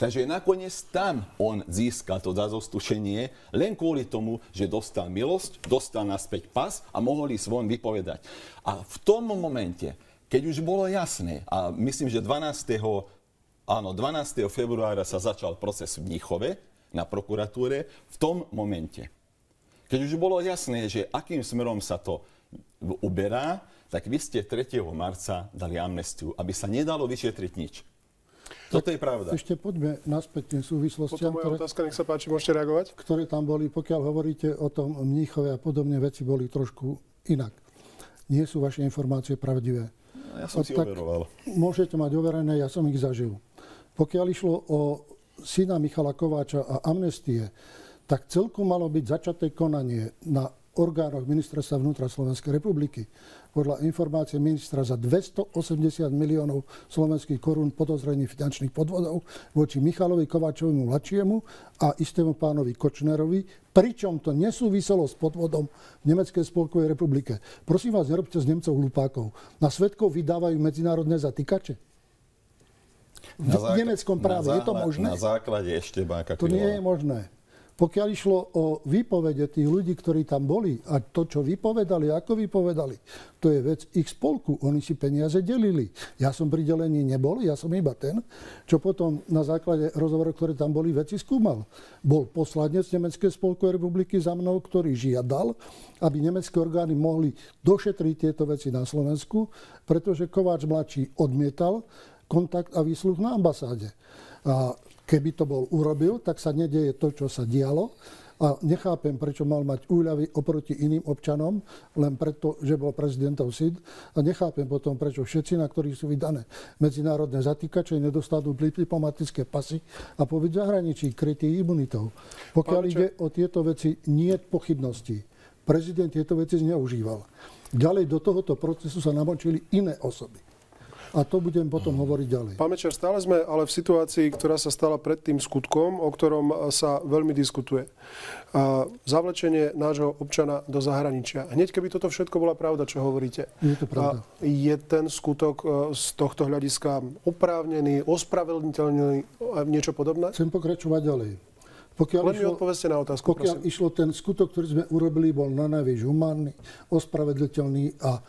Takže nakoniec tam on získal to zazostušenie len kvôli tomu, že dostal milosť, dostal naspäť pas a mohol ísť von vypovedať. A v tom momente keď už bolo jasné, a myslím, že 12. Áno, 12. februára sa začal proces v Mníchove na prokuratúre v tom momente. Keď už bolo jasné, že akým smerom sa to uberá, tak vy ste 3. marca dali amnestiu, aby sa nedalo vyšetriť nič. Toto je pravda. Ešte poďme naspäť tým súvislostiam, ktoré, otázka, nech sa páči, môžete reagovať. Ktoré tam boli, pokiaľ hovoríte o tom Mníchove a podobne veci boli trošku inak. Nie sú vaše informácie pravdivé. Ja som si overoval. Môžete mať overené, ja som ich zažil. Pokiaľ išlo o syna Michala Kováča a amnestie, tak celkom malo byť začaté konanie na orgánoch ministerstva vnútra Slovenskej republiky podľa informácie ministra za 280 miliónov slovenských korún podozrení finančných podvodov voči Michalovi Kováčovimu mladšiemu a istému pánovi Kočnerovi, pričom to nesúviselo s podvodom v Nemeckej spolkovej republike. Prosím vás, nerobte z Nemcov hlupákov. Na svetkov vydávajú medzinárodné zatýkače. V základ, nemeckom práve. je to možné? Na základe ešte báka To nie je možné. Pokiaľ išlo o výpovede tých ľudí, ktorí tam boli a to, čo vypovedali, ako vypovedali, to je vec ich spolku. Oni si peniaze delili. Ja som pri delení nebol, ja som iba ten, čo potom na základe rozhovorov, ktoré tam boli, veci skúmal. Bol poslanec Nemeckej spolkovej republiky za mnou, ktorý žiadal, aby nemecké orgány mohli došetriť tieto veci na Slovensku, pretože Kováč mladší odmietal kontakt a výsluh na ambasáde. A keby to bol urobil, tak sa nedieje to, čo sa dialo. A nechápem, prečo mal mať úľavy oproti iným občanom, len preto, že bol prezidentov SID. A nechápem potom, prečo všetci, na ktorých sú vydané medzinárodné zatýkače, nedostanú diplomatické pasy a povedť zahraničí krytý imunitou. Pokiaľ ide o tieto veci, nie pochybností. Prezident tieto veci zneužíval. Ďalej do tohoto procesu sa namočili iné osoby. A to budem potom hovoriť ďalej. Pán Mečer, stále sme ale v situácii, ktorá sa stala pred tým skutkom, o ktorom sa veľmi diskutuje. A zavlečenie nášho občana do zahraničia. Hneď keby toto všetko bola pravda, čo hovoríte. Je to pravda. A je ten skutok e, z tohto hľadiska oprávnený, ospravedlniteľný a niečo podobné? Chcem pokračovať ďalej. Pokiaľ Len išlo, mi odpovedzte na otázku, Pokiaľ prosím. išlo ten skutok, ktorý sme urobili, bol na najvyš humánny, ospravedliteľný a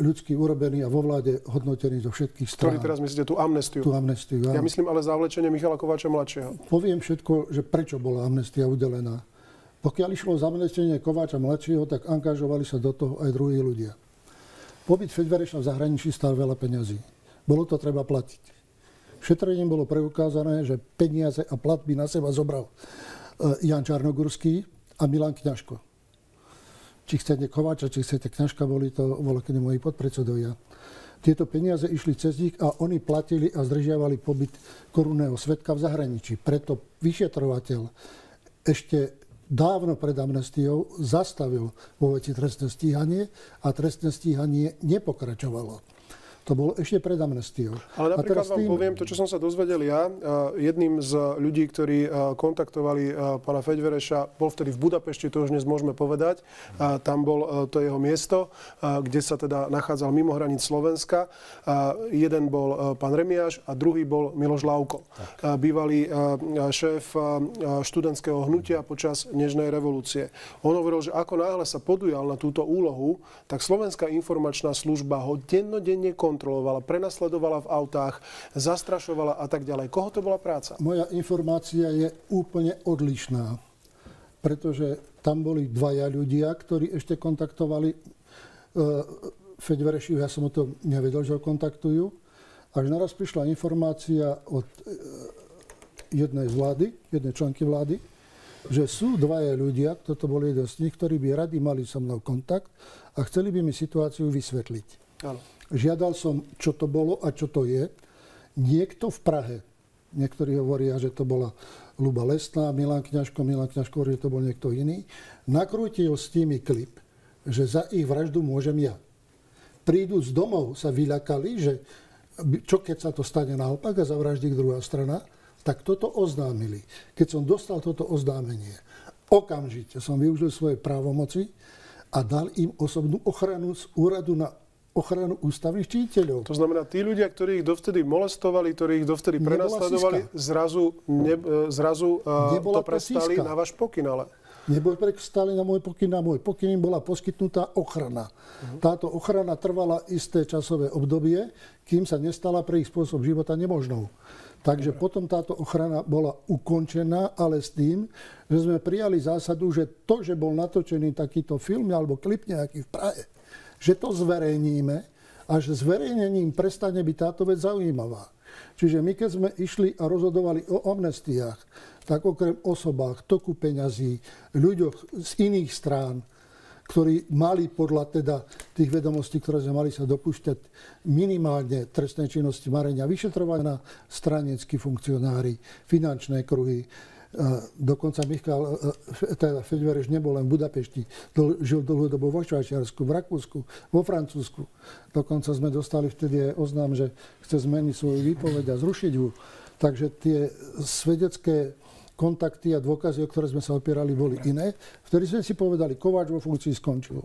Ľudský urobený a vo vláde hodnotený zo všetkých strán. Ktorý teraz myslíte tú amnestiu? Tú amnestiu, Ja myslím ale zavlečenie Michala Kováča mladšieho. Poviem všetko, že prečo bola amnestia udelená. Pokiaľ išlo o zamestnenie Kováča mladšieho, tak angažovali sa do toho aj druhí ľudia. Pobyt Fedvereša v zahraničí stal veľa peňazí. Bolo to treba platiť. Šetrením bolo preukázané, že peniaze a platby na seba zobral e, Jan Čarnogurský a Milan Kňažko či chcete Kováča, či chcete Kňažka, boli to bolo kedy moji podpredsedovia. Tieto peniaze išli cez nich a oni platili a zdržiavali pobyt korunného svetka v zahraničí. Preto vyšetrovateľ ešte dávno pred amnestiou zastavil vo veci trestné stíhanie a trestné stíhanie nepokračovalo. To bolo ešte pred amnestiou. Ale napríklad vám tým... poviem to, čo som sa dozvedel ja. Jedným z ľudí, ktorí kontaktovali pána Feďvereša, bol vtedy v Budapešti, to už dnes môžeme povedať. Tam bol to jeho miesto, kde sa teda nachádzal mimo hraníc Slovenska. Jeden bol pán Remiáš a druhý bol Miloš Lauko. Tak. Bývalý šéf študentského hnutia počas Nežnej revolúcie. On hovoril, že ako náhle sa podujal na túto úlohu, tak Slovenská informačná služba ho dennodenne kontrolovala kontrolovala, prenasledovala v autách, zastrašovala a tak ďalej. Koho to bola práca? Moja informácia je úplne odlišná, pretože tam boli dvaja ľudia, ktorí ešte kontaktovali uh, Fedverešiu, ja som o tom nevedel, že ho kontaktujú. Až naraz prišla informácia od uh, jednej z vlády, jednej členky vlády, že sú dvaja ľudia, toto bol jeden z nich, ktorí by radi mali so mnou kontakt a chceli by mi situáciu vysvetliť. Áno. Žiadal som, čo to bolo a čo to je. Niekto v Prahe, niektorí hovoria, že to bola Luba Lesná, Milan Kňažko, Milan Kňažko hovorí, že to bol niekto iný, nakrútil s tými klip, že za ich vraždu môžem ja. Prídu z domov, sa vyľakali, že čo keď sa to stane naopak a zavraždí druhá strana, tak toto oznámili. Keď som dostal toto oznámenie, okamžite som využil svoje právomoci a dal im osobnú ochranu z úradu na ochranu ústavných číteľov. To znamená, tí ľudia, ktorí ich dovtedy molestovali, ktorí ich dovtedy prenasledovali, zrazu, ne, e, zrazu uh, to prestali na váš pokyn, ale... Nebol prestali na môj pokyn, na môj pokyn im bola poskytnutá ochrana. Uh-huh. Táto ochrana trvala isté časové obdobie, kým sa nestala pre ich spôsob života nemožnou. Takže Dobre. potom táto ochrana bola ukončená, ale s tým, že sme prijali zásadu, že to, že bol natočený takýto film alebo klip nejaký v Prahe, že to zverejníme a že zverejnením prestane byť táto vec zaujímavá. Čiže my keď sme išli a rozhodovali o amnestiách, tak okrem osobách, toku peňazí, ľuďoch z iných strán, ktorí mali podľa teda tých vedomostí, ktoré sme mali sa dopúšťať minimálne trestnej činnosti marenia, vyšetrovania straneckí funkcionári, finančné kruhy, Dokonca Michal, e, teda Fedvereš nebol len v Budapešti, žil dlhodobo vo Švajčiarsku, v Rakúsku, vo Francúzsku. Dokonca sme dostali vtedy oznám, že chce zmeniť svoju výpoveď a zrušiť ju. Takže tie svedecké kontakty a dôkazy, o ktoré sme sa opierali, boli iné. Vtedy sme si povedali, Kováč vo funkcii skončil.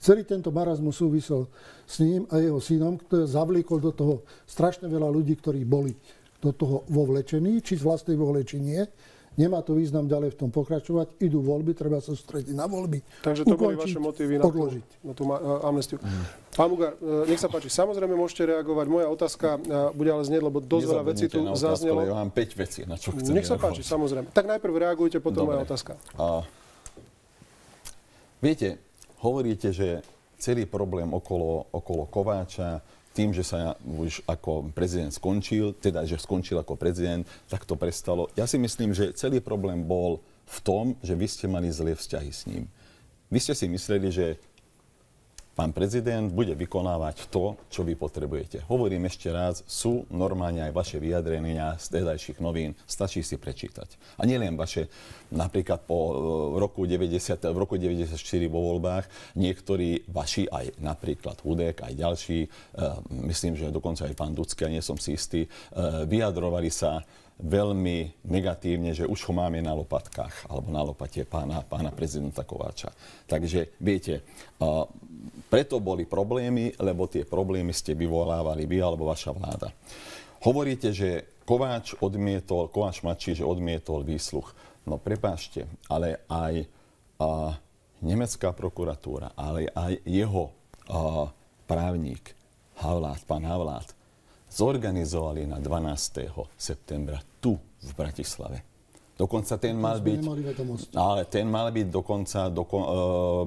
Celý tento marazmus súvisel s ním a jeho synom, ktorý zavlíkol do toho strašne veľa ľudí, ktorí boli do toho vovlečení, či z vlastnej vôle, nie. Nemá to význam ďalej v tom pokračovať. Idú voľby, treba sa sústrediť na voľby. Takže to boli vaše motívy na tú, na tú amnestiu. Mm. Pán Mugar, e, nech sa páči, samozrejme môžete reagovať. Moja otázka e, bude ale znieť, lebo dosť veľa vecí tu zaznelo. Ja mám 5 vecí, na čo chcem Nech sa páči, samozrejme. Tak najprv reagujte, potom Dobre. moja otázka. A, viete, hovoríte, že celý problém okolo, okolo Kováča tým, že sa už ako prezident skončil, teda že skončil ako prezident, tak to prestalo. Ja si myslím, že celý problém bol v tom, že vy ste mali zlé vzťahy s ním. Vy ste si mysleli, že pán prezident bude vykonávať to, čo vy potrebujete. Hovorím ešte raz, sú normálne aj vaše vyjadrenia z tedajších novín, stačí si prečítať. A nielen vaše, napríklad po e, roku 90, v roku 94 vo voľbách, niektorí vaši, aj napríklad Hudek, aj ďalší, e, myslím, že dokonca aj pán Ducky, a nie som si istý, e, vyjadrovali sa veľmi negatívne, že už ho máme na lopatkách, alebo na lopate pána, pána prezidenta Kováča. Takže viete, preto boli problémy, lebo tie problémy ste vyvolávali vy alebo vaša vláda. Hovoríte, že Kováč odmietol, Kováč mladší, že odmietol výsluch. No prepášte, ale aj uh, nemecká prokuratúra, ale aj jeho uh, právnik, Havlát, pán Havlát, zorganizovali na 12. septembra v Bratislave. Dokonca ten mal byť... Ale ten mal byť dokonca, doko, uh,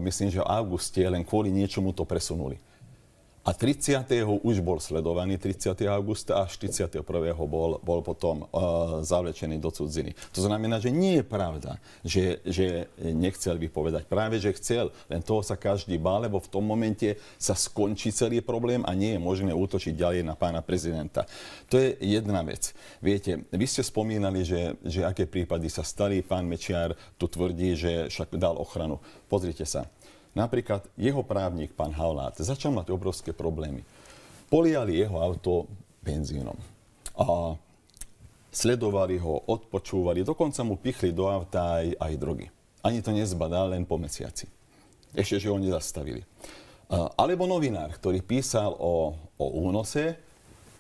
myslím, že v auguste, len kvôli niečomu to presunuli. A 30. už bol sledovaný, 30. augusta až 41. bol, bol potom uh, zavlečený do cudziny. To znamená, že nie je pravda, že, že nechcel vypovedať. Práve, že chcel, len toho sa každý bál, lebo v tom momente sa skončí celý problém a nie je možné útočiť ďalej na pána prezidenta. To je jedna vec. Viete, vy ste spomínali, že, že aké prípady sa stali. Pán Mečiar tu tvrdí, že však dal ochranu. Pozrite sa Napríklad jeho právnik, pán Havlát, začal mať obrovské problémy. Poliali jeho auto benzínom. A sledovali ho, odpočúvali, dokonca mu pichli do auta aj, aj drogy. Ani to nezbadal len po mesiaci. Ešte, že ho nezastavili. Alebo novinár, ktorý písal o, o únose,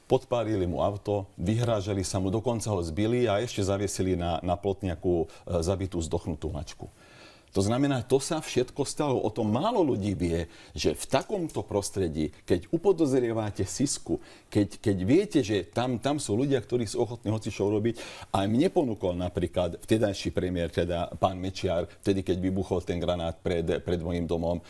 podpálili mu auto, vyhrážali sa mu, dokonca ho zbili a ešte zaviesili na, na plotniaku e, zabitú zdochnutú mačku. To znamená, to sa všetko stalo. O tom málo ľudí vie, že v takomto prostredí, keď upodozrievate Sisku, keď, keď viete, že tam, tam sú ľudia, ktorí sú ochotní hocičo robiť, a mne ponúkol napríklad vtedajší premiér, teda pán Mečiar, vtedy, keď vybuchol ten granát pred, pred môjim domom, e,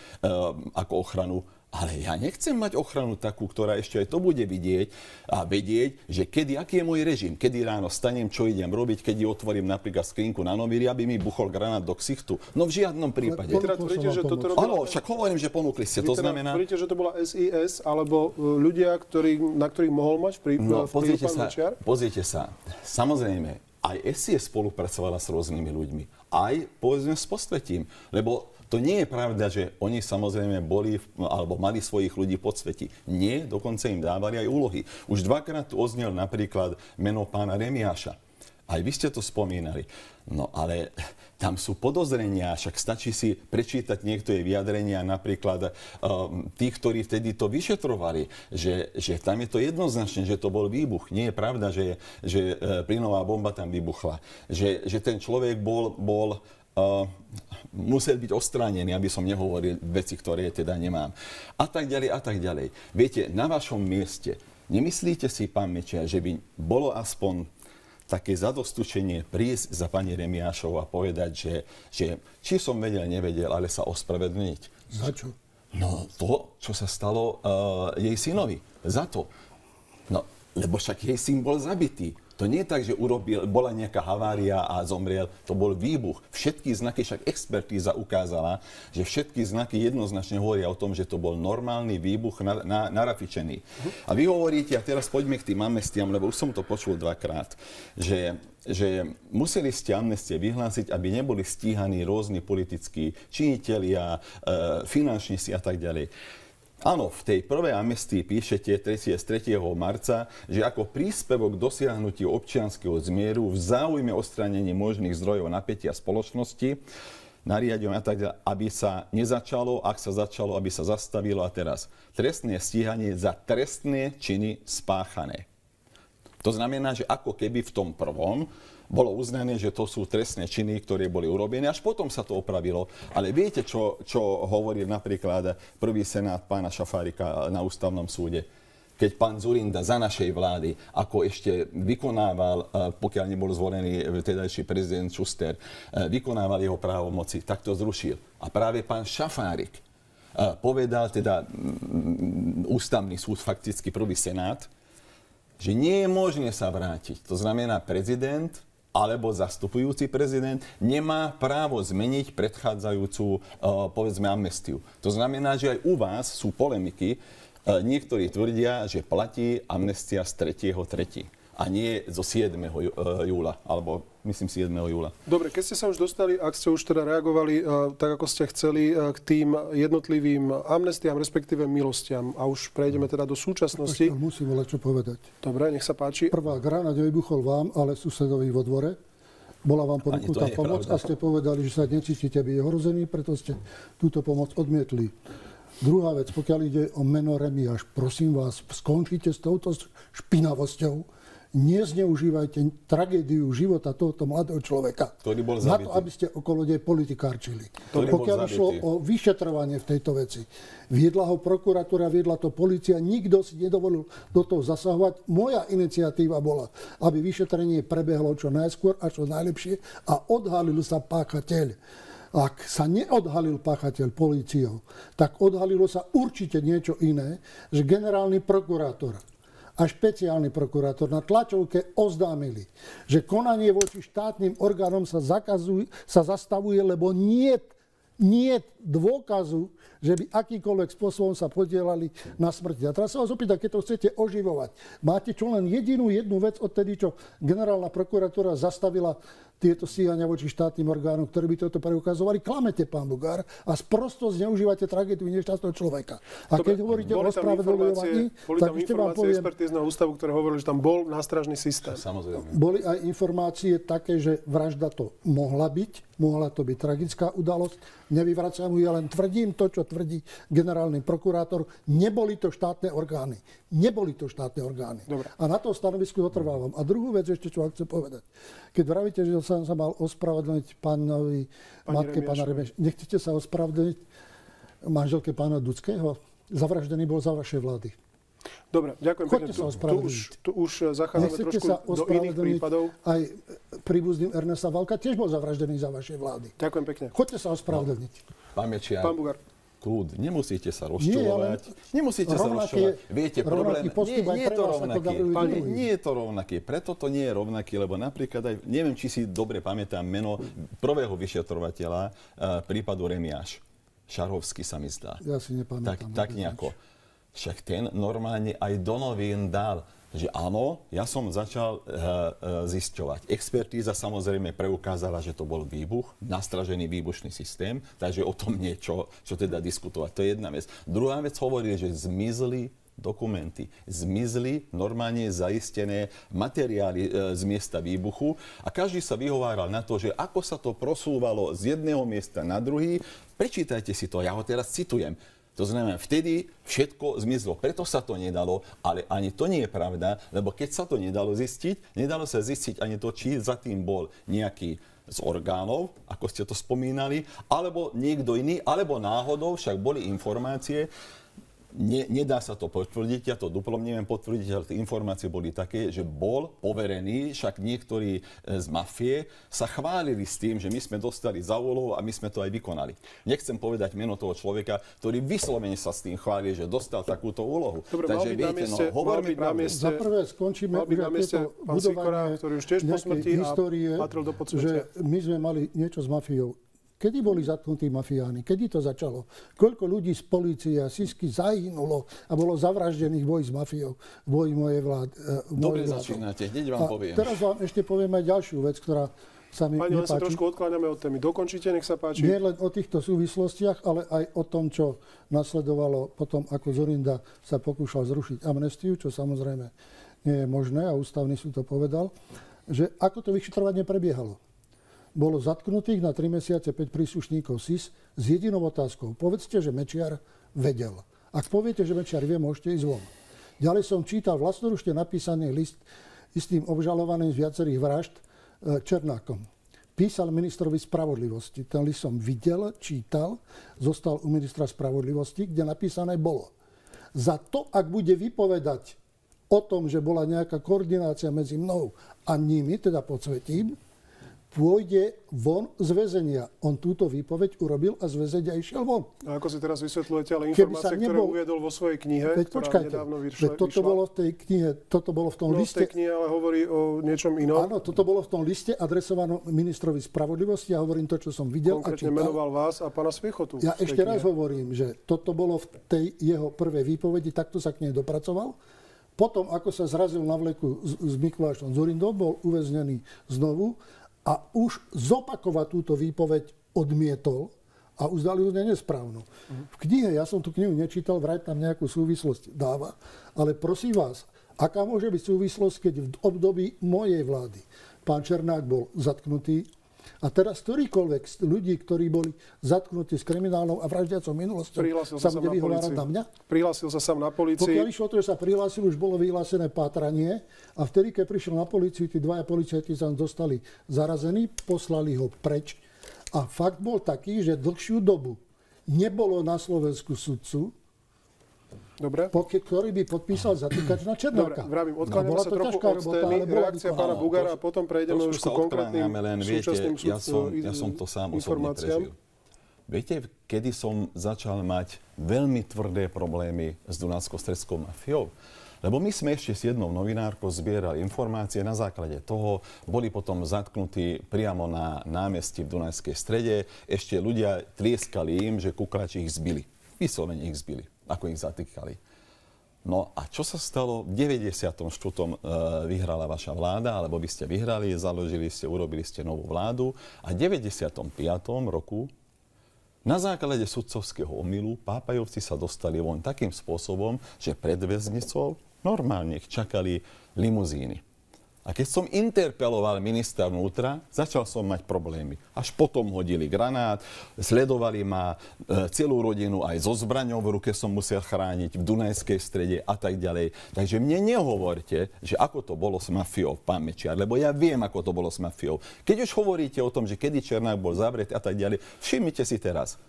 ako ochranu, ale ja nechcem mať ochranu takú, ktorá ešte aj to bude vidieť a vedieť, že kedy, aký je môj režim, kedy ráno stanem, čo idem robiť, keď otvorím napríklad skrinku na novíri, aby mi buchol granát do ksichtu. No v žiadnom prípade. Teda tvrdíte, že toto robila... Áno, však hovorím, že ponúkli ste. To teda znamená... tvrdíte, že to bola SIS, alebo e, ľudia, ktorí, na ktorých mohol mať vplyv, no, vplyv pozrite sa, Mečiar? pozrite sa. Samozrejme, aj SIS spolupracovala s rôznymi ľuďmi. Aj, povedzme, s posvetím. Lebo to nie je pravda, že oni samozrejme boli alebo mali svojich ľudí pod sveti. Nie, dokonca im dávali aj úlohy. Už dvakrát tu oznel napríklad meno pána Remiáša. Aj vy ste to spomínali. No ale tam sú podozrenia, však stačí si prečítať niektoré vyjadrenia napríklad um, tých, ktorí vtedy to vyšetrovali, že, že tam je to jednoznačne, že to bol výbuch. Nie je pravda, že, že uh, plynová bomba tam vybuchla. Že, že ten človek bol, bol uh, musel byť ostránený, aby som nehovoril veci, ktoré teda nemám. A tak ďalej, a tak ďalej. Viete, na vašom mieste, nemyslíte si, pán Mečia, že by bolo aspoň také zadostučenie prísť za pani Remiášov a povedať, že, že či som vedel, nevedel, ale sa ospravedlniť. Za čo? No to, čo sa stalo uh, jej synovi. Za to. No, lebo však jej syn bol zabitý. To nie je tak, že urobil, bola nejaká havária a zomrel. To bol výbuch. Všetky znaky, však expertíza ukázala, že všetky znaky jednoznačne hovoria o tom, že to bol normálny výbuch na, na, narafičený. A vy hovoríte, a teraz poďme k tým amnestiam, lebo už som to počul dvakrát, že že museli ste amnestie vyhlásiť, aby neboli stíhaní rôzni politickí činitelia, e, finančníci a tak ďalej. Áno, v tej prvej amnestii píšete 3. 3. marca, že ako príspevok k dosiahnutiu občianského zmieru v záujme odstranení možných zdrojov napätia spoločnosti, nariadenie a tak ďalej, aby sa nezačalo, ak sa začalo, aby sa zastavilo a teraz trestné stíhanie za trestné činy spáchané. To znamená, že ako keby v tom prvom bolo uznané, že to sú trestné činy, ktoré boli urobené. Až potom sa to opravilo. Ale viete, čo, čo hovorí napríklad prvý senát pána Šafárika na ústavnom súde? keď pán Zurinda za našej vlády, ako ešte vykonával, e, pokiaľ nebol zvolený vtedajší prezident Schuster, e, vykonával jeho právomoci, tak to zrušil. A práve pán Šafárik, povedal, teda ústavný súd, fakticky prvý senát, že nie je možné sa vrátiť. To znamená, prezident alebo zastupujúci prezident nemá právo zmeniť predchádzajúcu, uh, povedzme, amnestiu. To znamená, že aj u vás sú polemiky. Uh, niektorí tvrdia, že platí amnestia z 3.3 a nie zo 7. E, júla, alebo myslím 7. júla. Dobre, keď ste sa už dostali, ak ste už teda reagovali uh, tak, ako ste chceli, uh, k tým jednotlivým amnestiám, respektíve milostiam a už prejdeme teda do súčasnosti. Ešte musím volať čo povedať. Dobre, nech sa páči. Prvá granát vybuchol vám, ale susedovi vo dvore. Bola vám ponúknutá pomoc pravda. a ste povedali, že sa necítite byť ohrozený, preto ste túto pomoc odmietli. Druhá vec, pokiaľ ide o meno Remiáš, prosím vás, skončite s touto špinavosťou nezneužívajte tragédiu života tohoto mladého človeka. Ktorý bol zabitý. Na to, aby ste okolo nej politikárčili. Ktorý Pokiaľ išlo o vyšetrovanie v tejto veci, viedla ho prokuratúra, viedla to policia, nikto si nedovolil do toho zasahovať. Moja iniciatíva bola, aby vyšetrenie prebehlo čo najskôr a čo najlepšie a odhalil sa páchateľ. Ak sa neodhalil páchateľ políciou, tak odhalilo sa určite niečo iné, že generálny prokurátor a špeciálny prokurátor na tlačovke oznámili, že konanie voči štátnym orgánom sa, zakazuj, sa zastavuje, lebo nie, nie dôkazu, že by akýkoľvek spôsobom sa podielali na smrti. A teraz sa vás opýtam, keď to chcete oživovať, máte čo len jedinú jednu vec odtedy, čo generálna prokuratúra zastavila tieto stíhania voči štátnym orgánom, ktorí by toto preukazovali. Klamete, pán Bugár, a sprosto zneužívate tragédiu nešťastného človeka. A Dobre, keď hovoríte o spravedlňovaní, tak ešte vám poviem... expertízneho ústavu, ktoré hovorili, že tam bol nástražný systém. Samozrejme. Boli aj informácie také, že vražda to mohla byť, mohla to byť tragická udalosť. Nevyvracam ju, ja len tvrdím to, čo tvrdí generálny prokurátor. Neboli to štátne orgány. Neboli to štátne orgány. Dobre. A na to stanovisku dotrvávam. A druhú vec ešte, čo vám chcem povedať. Keď vravíte, že som sa mal ospravedlniť pánovi, Pani matke Remiašovi. pána Remeš, nechcete sa ospravedlniť manželke pána Dudského? Zavraždený bol za vašej vlády. Dobre, ďakujem pekne. Tu, tu, už, tu už zachádzame trošku sa do iných prípadov. Aj príbuzným Ernesta Valka tiež bol zavraždený za vašej vlády. Ďakujem pekne. Chodte sa ospravedlniť. No. Pán Mečiar. Pán Bugár kľud, nemusíte sa rozčulovať. Nie, nemusíte sa rozčulovať. Viete, problém, nie, nie, je to rovnaký. Nie, nie je to rovnaký. Preto to nie je rovnaký, lebo napríklad aj, neviem, či si dobre pamätám meno prvého vyšetrovateľa uh, prípadu Remiáš. Šarovský sa mi zdá. Ja si nepamätám. Tak, tak nejako. Však ten normálne aj do novín dal že áno, ja som začal uh, uh, zisťovať. Expertíza samozrejme preukázala, že to bol výbuch, nastražený výbušný systém, takže o tom niečo, čo teda diskutovať. To je jedna vec. Druhá vec hovorí, že zmizli dokumenty. Zmizli normálne zaistené materiály e, z miesta výbuchu a každý sa vyhováral na to, že ako sa to prosúvalo z jedného miesta na druhý. Prečítajte si to, ja ho teraz citujem. To znamená, vtedy všetko zmizlo. Preto sa to nedalo, ale ani to nie je pravda, lebo keď sa to nedalo zistiť, nedalo sa zistiť ani to, či za tým bol nejaký z orgánov, ako ste to spomínali, alebo niekto iný, alebo náhodou, však boli informácie, ne, nedá sa to potvrdiť, ja to duplom neviem potvrdiť, ale tie informácie boli také, že bol poverený, však niektorí e, z mafie sa chválili s tým, že my sme dostali za úlohu a my sme to aj vykonali. Nechcem povedať meno toho človeka, ktorý vyslovene sa s tým chváli, že dostal takúto úlohu. Dobre, Takže viete, no, hovoríme pravdu. Za prvé skončíme už tieto budovanie ktorý už tiež po smrti histórie, do že my sme mali niečo s mafiou. Kedy boli zatknutí mafiáni? Kedy to začalo? Koľko ľudí z policie a Sisky zahynulo a bolo zavraždených v boji s mafiou v boji mojej vlády? Eh, Dobre začínate, hneď vám a poviem. Teraz vám ešte poviem aj ďalšiu vec, ktorá sa mi Pani, nepáči. sa trošku odkláňame od témy. Dokončite, nech sa páči. Nie len o týchto súvislostiach, ale aj o tom, čo nasledovalo potom, ako Zorinda sa pokúšal zrušiť amnestiu, čo samozrejme nie je možné a ústavný súd to povedal, že ako to vyšetrovanie prebiehalo bolo zatknutých na 3 mesiace 5 príslušníkov SIS s jedinou otázkou. Povedzte, že Mečiar vedel. Ak poviete, že Mečiar vie, môžete ísť von. Ďalej som čítal vlastnorušte napísaný list istým obžalovaným z viacerých vražd e, Černákom. Písal ministrovi spravodlivosti. Ten list som videl, čítal, zostal u ministra spravodlivosti, kde napísané bolo. Za to, ak bude vypovedať o tom, že bola nejaká koordinácia medzi mnou a nimi, teda podsvetím, pôjde von z väzenia. On túto výpoveď urobil a z väzenia išiel von. A ako si teraz vysvetľujete, ale informácie, ktoré nebol- uviedol vo svojej knihe, Veď ktorá počkajte, nedávno veď vyšla, toto vyšla. bolo v tej knihe, toto bolo v tom No, v liste. tej knihe ale hovorí o niečom inom. Áno, toto bolo v tom liste adresovanom ministrovi spravodlivosti. Ja hovorím to, čo som videl a Konkrétne čítal. menoval vás a pána Sviechotu. Ja v ešte raz knihe. hovorím, že toto bolo v tej jeho prvej výpovedi, takto sa k nej dopracoval. Potom, ako sa zrazil na vleku s, s Mikulášom Zurindom, bol uväznený znovu a už zopakovať túto výpoveď odmietol a uznali ju nesprávnu. V knihe, ja som tú knihu nečítal, vraj tam nejakú súvislosť dáva, ale prosím vás, aká môže byť súvislosť, keď v období mojej vlády pán Černák bol zatknutý a teraz ktorýkoľvek z ľudí, ktorí boli zatknutí s kriminálnou a vraždiacou minulosťou, Prihlásil sa sa bude na vyhovárať na mňa? Prihlásil sa sám na polícii. Pokiaľ išlo to, že sa prihlásil, už bolo vyhlásené pátranie a vtedy, keď prišiel na políciu, tí dvaja policajti sa dostali zarazení, poslali ho preč. A fakt bol taký, že dlhšiu dobu nebolo na Slovensku sudcu, Dobre. pokiaľ, ktorý by podpísal zatýkač na Dobre, Černáka. vravím, No, odkláňame bola sa trochu od témy. bola Reakcia vykonaná. pána Bugara a potom prejdeme už ku konkrétnym len viete, ja som, ja som to sám osobne prežil. Viete, kedy som začal mať veľmi tvrdé problémy s Dunacko-Stredskou mafiou? Lebo my sme ešte s jednou novinárkou zbierali informácie, na základe toho boli potom zatknutí priamo na námestí v Dunajskej strede. Ešte ľudia tlieskali im, že kukrači ich zbili. Vyslovene ich zbili, ako ich zatýkali. No a čo sa stalo? V 94. e, vyhrala vaša vláda, alebo vy ste vyhrali, založili ste, urobili ste novú vládu a v 95. roku na základe sudcovského omylu pápajovci sa dostali von takým spôsobom, že pred väznicou normálne čakali limuzíny. A keď som interpeloval ministra vnútra, začal som mať problémy. Až potom hodili granát, sledovali ma e, celú rodinu, aj so zbraňou v ruke som musel chrániť v Dunajskej strede a tak ďalej. Takže mne nehovorte, že ako to bolo s mafiou, pán Mečiar, lebo ja viem, ako to bolo s mafiou. Keď už hovoríte o tom, že kedy Černák bol zavretý a tak ďalej, všimnite si teraz.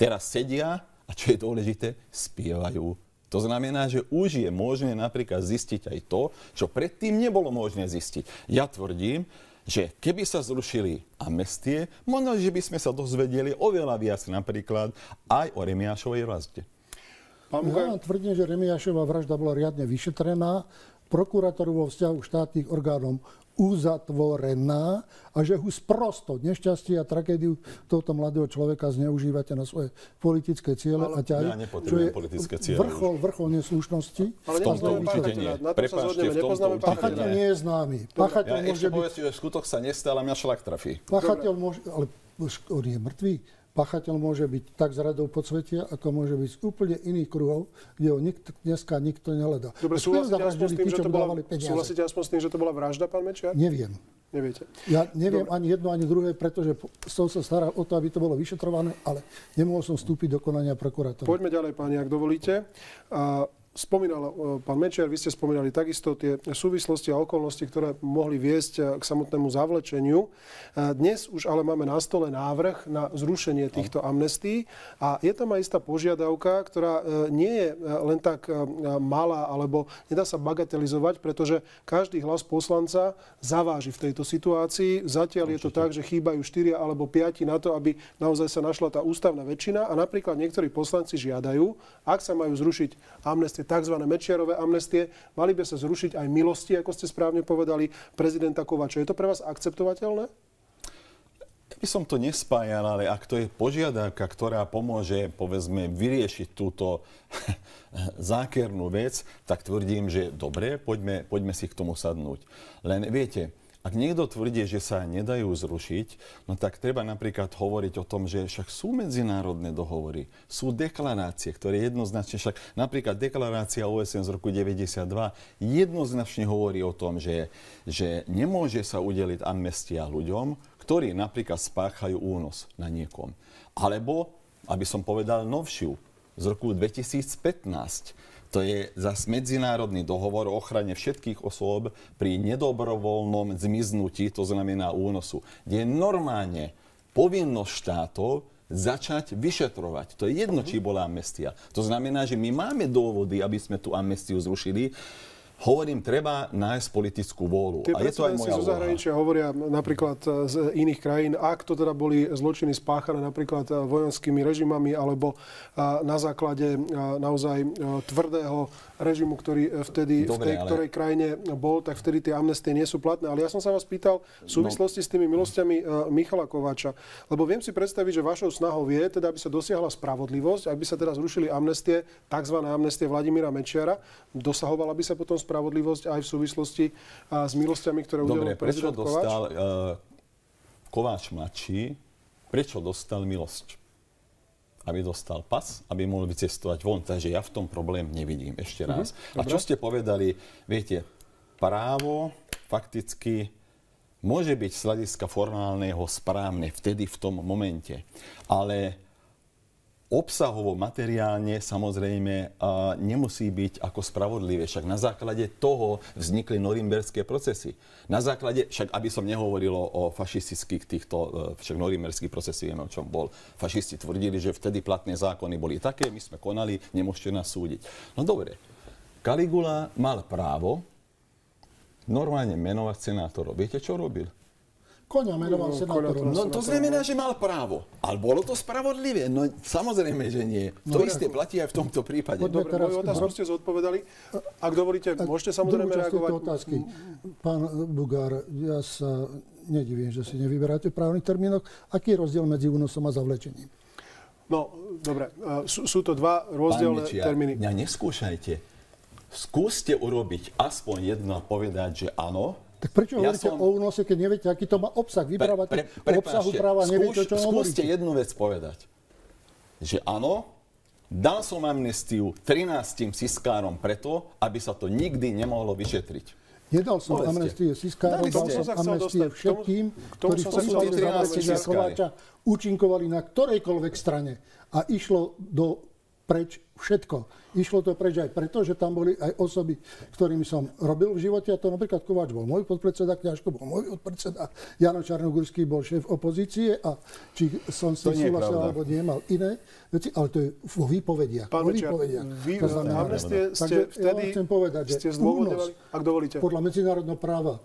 Teraz sedia a čo je dôležité, spievajú to znamená, že už je možné napríklad zistiť aj to, čo predtým nebolo možné zistiť. Ja tvrdím, že keby sa zrušili amnestie, možno, že by sme sa dozvedeli oveľa viac napríklad aj o Remiášovej vražde. Pán Ja vám tvrdím, že Remiášová vražda bola riadne vyšetrená, prokurátoru vo vzťahu štátnych orgánom uzatvorená a že už prosto nešťastie a tragédiu tohto mladého človeka zneužívate na svoje politické ciele a ťahy. ja nepotrebujem politické ciele vrchol, vrchol neslušnosti. ale v tomto určite nie. Prepáčte, v tomto určite Pachateľ nie je známy. Pachateľ Ja môže ešte byť... povedzte, že skutok sa nestal a mňa šlak trafí. Pachateľ môže... Ale on je mŕtvý. Pachateľ môže byť tak z radou podsvetia, ako môže byť z úplne iných kruhov, kde ho nik, dneska nikto neledá. Dobre, súhlasíte aspoň, s tým, tí, že to bola, súhlasíte aspoň s tým, že to bola vražda, pán Mečiar? Neviem. Neviete. Ja neviem ani jedno, ani druhé, pretože po- som sa staral o to, aby to bolo vyšetrované, ale nemohol som vstúpiť do konania prokurátora. Poďme ďalej, páni, ak dovolíte. A spomínal e, pán Mečiar, vy ste spomínali takisto tie súvislosti a okolnosti, ktoré mohli viesť e, k samotnému zavlečeniu. E, Dnes už ale máme na stole návrh na zrušenie týchto amnestí a je tam aj istá požiadavka, ktorá nie je len tak malá, alebo nedá sa bagatelizovať, pretože každý hlas poslanca zaváži v tejto situácii. Zatiaľ je to tak, že chýbajú 4 alebo 5 na to, aby naozaj sa našla tá ústavná väčšina a napríklad niektorí poslanci žiadajú, ak sa majú zrušiť amnestie, tzv. Mečiarové amnestie, mali by sa zrušiť aj milosti, ako ste správne povedali, prezidenta Kovača. Je to pre vás akceptovateľné? By som to nespájal, ale ak to je požiadavka, ktorá pomôže, povedzme, vyriešiť túto zákernú vec, tak tvrdím, že dobre, poďme, poďme si k tomu sadnúť. Len viete, ak niekto tvrdí, že sa nedajú zrušiť, no tak treba napríklad hovoriť o tom, že však sú medzinárodné dohovory, sú deklarácie, ktoré jednoznačne, však napríklad deklarácia OSN z roku 92 jednoznačne hovorí o tom, že, že nemôže sa udeliť amnestia ľuďom, ktorí napríklad spáchajú únos na niekom. Alebo, aby som povedal novšiu, z roku 2015. To je zas medzinárodný dohovor o ochrane všetkých osôb pri nedobrovoľnom zmiznutí, to znamená únosu, je normálne povinnosť štátov začať vyšetrovať. To je jedno, či bola amnestia. To znamená, že my máme dôvody, aby sme tú amnestiu zrušili. Hovorím, treba nájsť politickú vôľu. Tie a je to aj moja zo zahraničia hovoria napríklad e, z iných krajín, ak to teda boli zločiny spáchané napríklad e, vojenskými režimami alebo e, na základe naozaj tvrdého režimu, ktorý vtedy Dobre, v tej ale... ktorej krajine bol, tak vtedy tie amnestie nie sú platné. Ale ja som sa vás pýtal v súvislosti no. s tými milostiami Michala Kováča, lebo viem si predstaviť, že vašou snahou je, teda aby sa dosiahla spravodlivosť, ak by sa teda zrušili amnestie, tzv. amnestie Vladimíra Mečiara, dosahovala by sa potom spravodlivosť aj v súvislosti s milosťami, ktoré udelil prezident prečo dostal Kováč? Uh, Kováč mladší, prečo dostal milosť? aby dostal pas, aby mohol vycestovať von. Takže ja v tom problém nevidím ešte mhm, raz. Uh-huh. A čo ste povedali, viete, právo fakticky môže byť z hľadiska formálneho správne vtedy, v tom momente. Ale obsahovo, materiálne samozrejme nemusí byť ako spravodlivé. Však na základe toho vznikli norimberské procesy. Na základe, však aby som nehovoril o fašistických týchto, e, však norimberský procesy vieme, o čom bol. Fašisti tvrdili, že vtedy platné zákony boli také, my sme konali, nemôžete nás súdiť. No dobre, Kaligula mal právo normálne menovať senátorov. Viete, čo robil? Koňa menoval no, senátorom. No to znamená, že mal právo. Ale bolo to spravodlivé? No samozrejme, že nie. No, to isté platí aj v tomto prípade. Dobre, teraz, moju otázku ste zodpovedali. Ak dovolíte, ak, môžete samozrejme reagovať. otázky. Pán Bugár, ja sa nedivím, že si nevyberáte v právnych termínoch. Aký je rozdiel medzi únosom a zavlečením? No, dobre. Sú, sú to dva rozdielne termíny. Mňa neskúšajte. Skúste urobiť aspoň jedno a povedať, že áno, tak prečo ja hovoríte som... o únose, keď neviete, aký to má obsah? Vyprávate pre, pre, o obsahu práva, skúš, neviete, čo Skúste jednu vec povedať. Že áno, dal som amnestiu 13 siskárom preto, aby sa to nikdy nemohlo vyšetriť. Nedal som Povedzte. amnestie Siskárom, dal som amnestie všetkým, ktorí v posúvali Kováča účinkovali na ktorejkoľvek strane a išlo do preč všetko. Išlo to preč aj preto, že tam boli aj osoby, ktorými som robil v živote. A to napríklad Kováč bol môj podpredseda, Kňažko bol môj podpredseda, Jano Čarnogurský bol šéf opozície a či som si súhlasil alebo nie, mal iné veci, ale to je vo výpovediach. Pán Večer, vy to znamená, ste vtedy ja chcem povedať, že ste únos, ak dovolíte. podľa medzinárodného práva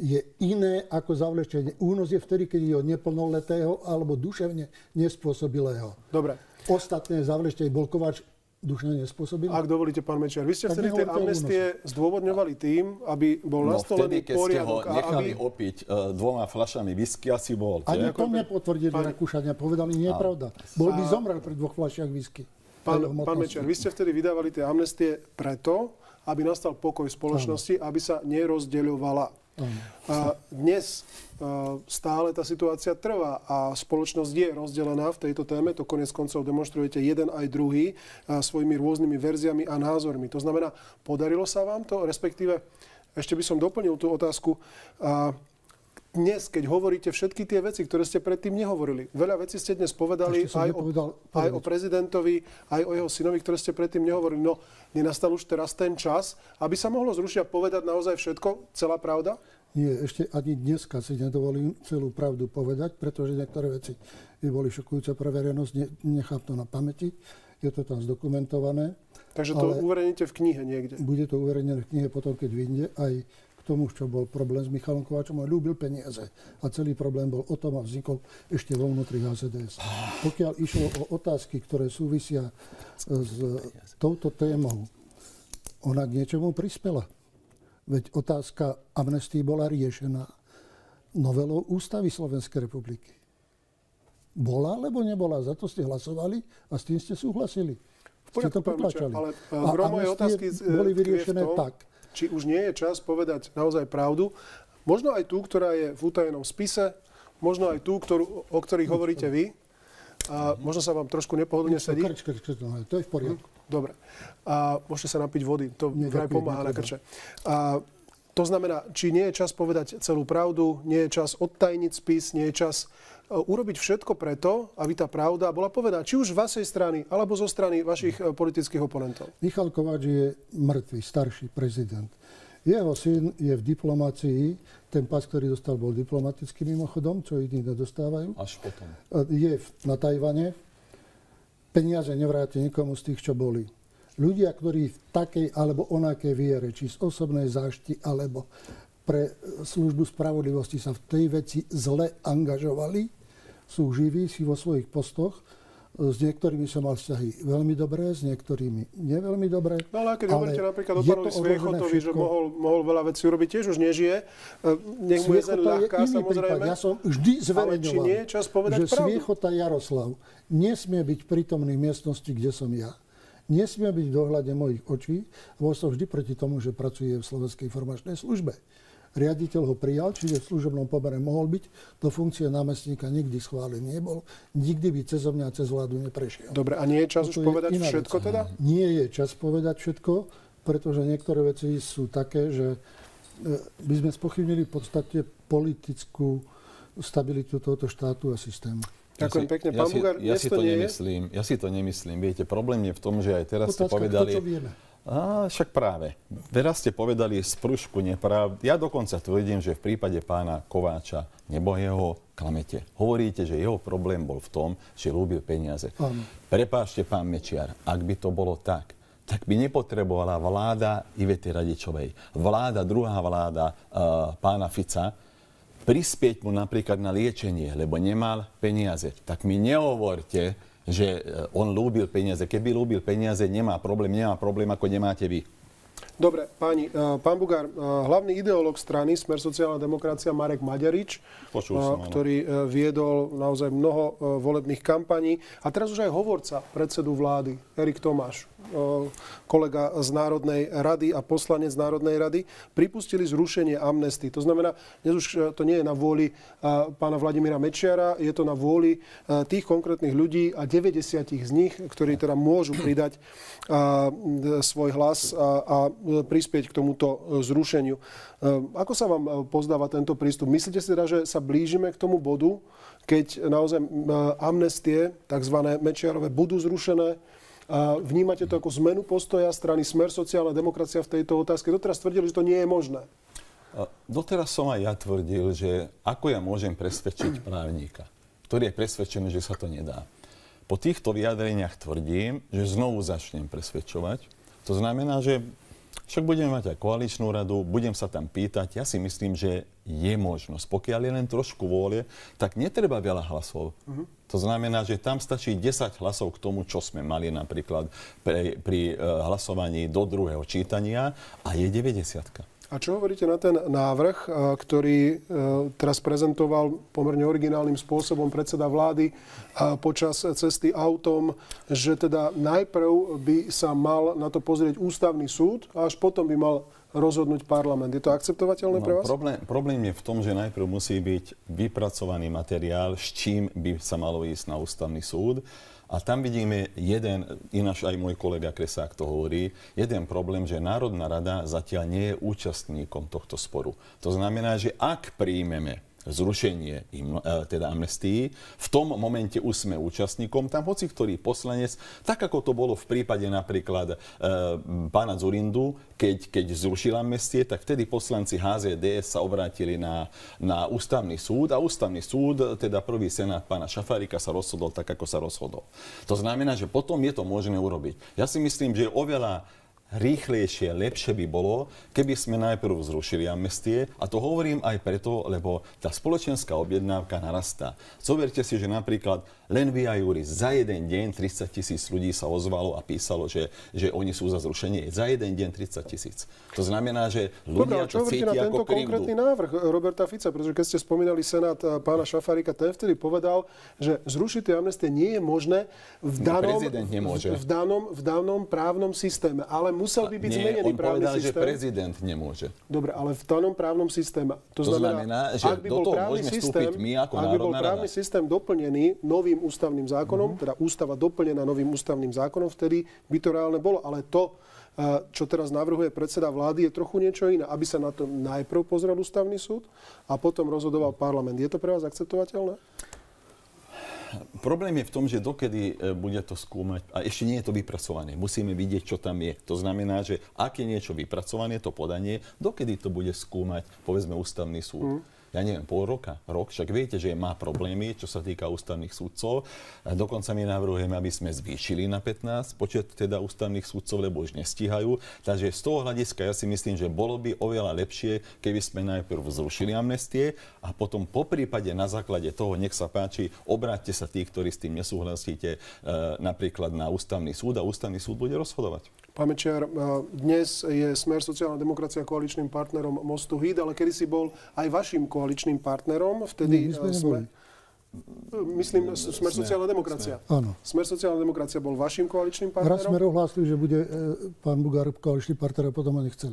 je iné ako zavlečenie. Únos je vtedy, keď je od neplnoletého alebo duševne nespôsobilého. Dobre. Ostatné zavlečenie bol Kováč dušne nespôsobil? Ak dovolíte, pán Mečiar, vy ste tak vtedy tie amnestie zdôvodňovali tým, aby bol no, nastolený vtedy, keď poriadok. ste ho nechali aby... opiť uh, dvoma fľašami whisky, asi bol. Ani to nepotvrdili pán... Rakúšania, povedali, nie je pravda. Bol by zomrel pri dvoch fľašiach whisky. Pán, pán Mečiar, vy ste vtedy vydávali tie amnestie preto, aby nastal pokoj spoločnosti, aby sa nerozdeľovala a dnes stále tá situácia trvá a spoločnosť je rozdelená v tejto téme. To konec koncov demonstrujete jeden aj druhý svojimi rôznymi verziami a názormi. To znamená, podarilo sa vám to, respektíve ešte by som doplnil tú otázku. Dnes, keď hovoríte všetky tie veci, ktoré ste predtým nehovorili, veľa vecí ste dnes povedali aj o, aj o prezidentovi, aj o jeho synovi, ktoré ste predtým nehovorili. No, nenastal už teraz ten čas, aby sa mohlo zrušiť a povedať naozaj všetko, celá pravda? Nie, ešte ani dneska si nedovolím celú pravdu povedať, pretože niektoré veci by boli šokujúce pre verejnosť, ne, nechám to na pamäti, je to tam zdokumentované. Takže to uverejníte v knihe niekde? Bude to uverejnené v knihe potom, keď vyjde aj tomu, čo bol problém s Michalom Kováčom a ľúbil peniaze. A celý problém bol o tom a vznikol ešte vo vnútri HZDS. Pokiaľ išlo o otázky, ktoré súvisia s touto témou, ona k niečomu prispela. Veď otázka amnestii bola riešená novelou ústavy Slovenskej republiky. Bola alebo nebola? Za to ste hlasovali a s tým ste súhlasili. V ste to ale uh, gro mojej otázky e, boli vyriešené tom, tak. Či už nie je čas povedať naozaj pravdu, možno aj tú, ktorá je v utajenom spise, možno aj tú, ktorú, o ktorých hovoríte vy, a možno sa vám trošku nepohodlne sedí. To je v poriadku. Dobre. A môžete sa napiť vody, to vraj pomáha na krče. A to znamená, či nie je čas povedať celú pravdu, nie je čas odtajniť spis, nie je čas e, urobiť všetko preto, aby tá pravda bola povedaná, či už z vašej strany, alebo zo strany vašich e, politických oponentov. Michal Kováč je mŕtvý, starší prezident. Jeho syn je v diplomácii, ten pas, ktorý dostal, bol diplomatický mimochodom, čo iní nedostávajú. Až potom. E, je na Tajvane, peniaze nevráti nikomu z tých, čo boli. Ľudia, ktorí v takej alebo onakej viere, či z osobnej zášti, alebo pre službu spravodlivosti sa v tej veci zle angažovali, sú živí, si vo svojich postoch. S niektorými som mal vzťahy veľmi dobré, s niektorými neveľmi dobré. No ale keď hovoríte napríklad o pánovi Sviechotovi, že mohol, mohol veľa vecí urobiť, tiež už nežije. E, nech mu je ľahká, samozrejme. Ja som vždy zverejňoval, ale je že pravdu? Sviechota Jaroslav nesmie byť prítomný v miestnosti, kde som ja nesmie byť v dohľade mojich očí. Bol som vždy proti tomu, že pracuje v Slovenskej informačnej službe. Riaditeľ ho prijal, čiže v služobnom pobere mohol byť, do funkcie námestníka nikdy schválený nebol, nikdy by cez mňa cez vládu neprešiel. Dobre, a nie je čas už povedať všetko vec. teda? Nie je čas povedať všetko, pretože niektoré veci sú také, že e, by sme spochybnili v podstate politickú stabilitu tohoto štátu a systému. Ďakujem ja pekne. Pán ja Bugár, si, ja si to, to nemyslím. Ja si to nemyslím. Viete, problém je v tom, že aj teraz Otázka, ste povedali... To, čo vieme. A, však práve. Teraz ste povedali z prúšku neprav. Ja dokonca tvrdím, že v prípade pána Kováča nebo jeho klamete. Hovoríte, že jeho problém bol v tom, že ľúbil peniaze. Áno. Prepášte, pán Mečiar, ak by to bolo tak, tak by nepotrebovala vláda Ivety Radičovej, vláda, druhá vláda uh, pána Fica, prispieť mu napríklad na liečenie, lebo nemal peniaze. Tak mi nehovorte, že e, on lúbil peniaze. Keby lúbil peniaze, nemá problém, nemá problém, ako nemáte vy. Dobre, páni, e, pán Bugár, e, hlavný ideológ strany Smer sociálna demokracia Marek Maďarič, Počul som, ktorý viedol naozaj mnoho volebných kampaní a teraz už aj hovorca predsedu vlády, Erik Tomáš, kolega z Národnej rady a poslanec Národnej rady, pripustili zrušenie amnesty. To znamená, dnes už to nie je na vôli pána Vladimíra Mečiara, je to na vôli tých konkrétnych ľudí a 90 z nich, ktorí teda môžu pridať svoj hlas a, a prispieť k tomuto zrušeniu. Ako sa vám pozdáva tento prístup? Myslíte si teda, že sa blížime k tomu bodu, keď naozaj amnestie, tzv. Mečiarové, budú zrušené, a vnímate to ako zmenu postoja strany Smer sociálna demokracia v tejto otázke? Doteraz tvrdili, že to nie je možné. Doteraz som aj ja tvrdil, že ako ja môžem presvedčiť právnika, ktorý je presvedčený, že sa to nedá. Po týchto vyjadreniach tvrdím, že znovu začnem presvedčovať. To znamená, že však budeme mať aj koaličnú radu, budem sa tam pýtať. Ja si myslím, že je možnosť. Pokiaľ je len trošku vôle, tak netreba veľa hlasov. Uh-huh. To znamená, že tam stačí 10 hlasov k tomu, čo sme mali napríklad pri, pri uh, hlasovaní do druhého čítania a je 90. A čo hovoríte na ten návrh, e, ktorý e, teraz prezentoval pomerne originálnym spôsobom predseda vlády počas cesty autom, že teda najprv by sa mal na to pozrieť ústavný súd a až potom by mal rozhodnúť parlament. Je to akceptovateľné no, pre vás? Problém, problém je v tom, že najprv musí byť vypracovaný materiál, s čím by sa malo ísť na ústavný súd. A tam vidíme jeden, ináč aj môj kolega Kresák to hovorí, jeden problém, že Národná rada zatiaľ nie je účastníkom tohto sporu. To znamená, že ak príjmeme zrušenie e, teda amnestii. V tom momente už sme účastníkom, tam hoci ktorý poslanec, tak ako to bolo v prípade napríklad e, pána Zurindu, keď, keď zrušil amnestie, tak vtedy poslanci HZDS sa obrátili na, na ústavný súd a ústavný súd, teda prvý senát pána Šafárika sa rozhodol tak, ako sa rozhodol. To znamená, že potom je to možné urobiť. Ja si myslím, že oveľa rýchlejšie, lepšie by bolo, keby sme najprv zrušili amnestie. A to hovorím aj preto, lebo tá spoločenská objednávka narastá. Zoberte si, že napríklad len via Juris za jeden deň 30 tisíc ľudí sa ozvalo a písalo, že, že oni sú za zrušenie. Za jeden deň 30 tisíc. To znamená, že ľudia Dobre, to cítia na tento ako konkrétny návrh Roberta Fica? Pretože keď ste spomínali Senát pána Šafárika, ten vtedy povedal, že zrušiť tie amnestie nie je možné v no, danom, no, v, danom, v danom právnom systéme. Ale musel by byť Nie, zmenený on právny povedal, systém. že prezident nemôže. Dobre, ale v danom právnom systéme. To, to znamená, že ak by bol právny systém, my ako ak by bol právny rada. systém doplnený novým ústavným zákonom, mm-hmm. teda ústava doplnená novým ústavným zákonom, vtedy by to reálne bolo. Ale to, eh, čo teraz navrhuje predseda vlády, je trochu niečo iné. Aby sa na to najprv pozrel ústavný súd a potom rozhodoval parlament. Je to pre vás akceptovateľné? problém je v tom, že dokedy e, bude to skúmať, a ešte nie je to vypracované, musíme vidieť, čo tam je. To znamená, že ak je niečo vypracované, to podanie, dokedy to bude skúmať, povedzme, ústavný súd. Mm. Ja neviem, pol roka, rok. Však viete, že má problémy, čo sa týka ústavných súdcov. A dokonca my navrhujeme, aby sme zvýšili na 15 počet teda ústavných súdcov, lebo už nestíhajú. Takže z toho hľadiska ja si myslím, že bolo by oveľa lepšie, keby sme najprv zrušili amnestie a potom po prípade na základe toho, nech sa páči, obráťte sa tí, ktorí s tým nesúhlasíte, e, napríklad na ústavný súd a ústavný súd bude rozhodovať. Pán Mečiar, dnes je Smer sociálna demokracia koaličným partnerom Mostu Híd, ale kedysi bol aj vašim koaličným partnerom. Vtedy Nie, my sme sme... Myslím, Smer sociálna demokracia. Áno. Smer sociálna demokracia bol vašim koaličným Raz sme partnerom. ohlásili, že bude e, pán Bugár koaličný partner a potom ho nechceli.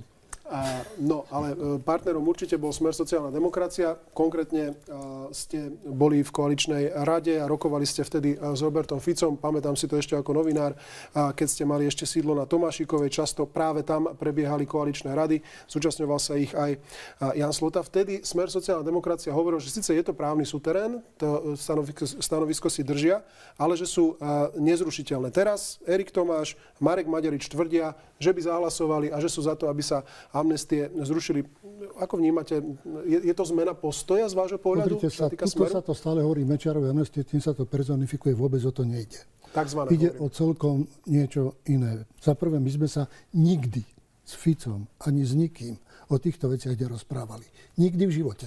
No, ale e, partnerom určite bol Smer sociálna demokracia. Konkrétne a, ste boli v koaličnej rade a rokovali ste vtedy a, s Robertom Ficom. Pamätám si to ešte ako novinár, a, keď ste mali ešte sídlo na Tomášikovej. Často práve tam prebiehali koaličné rady. Zúčastňoval sa ich aj Jan Slota. Vtedy Smer sociálna demokracia hovoril, že síce je to právny suterén, to e, stanovisko, stanovisko si držia, ale že sú nezrušiteľné. Teraz Erik Tomáš, Marek Maďarič tvrdia, že by zahlasovali a že sú za to, aby sa amnestie zrušili. Ako vnímate, je, je to zmena postoja z vášho pohľadu? Pozrite sa, tuto Smeru? sa to stále hovorí Mečiarovej amnestie, tým sa to personifikuje, vôbec o to nejde. Takzvané, Ide hovorím. o celkom niečo iné. Za prvé, my sme sa nikdy s Ficom ani s nikým o týchto veciach nerozprávali. Nikdy v živote.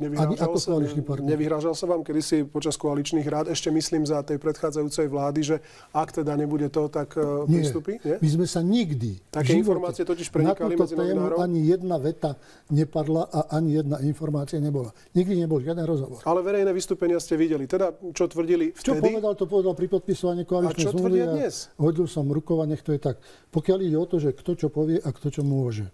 Nevyhrážal ako sa, partner. nevyhrážal sa vám kedysi počas koaličných rád, ešte myslím za tej predchádzajúcej vlády, že ak teda nebude to, tak uh, Nie. pristúpi? Nie? My sme sa nikdy Také živote informácie totiž prenikali na medzi tému ani jedna veta nepadla a ani jedna informácia nebola. Nikdy nebol žiaden rozhovor. Ale verejné vystúpenia ste videli. Teda, čo tvrdili Čo vtedy? povedal, to povedal pri podpisovaní koaličnej A čo zmluvy tvrdia dnes? hodil som rukova, nech to je tak. Pokiaľ ide o to, že kto čo povie a kto čo môže,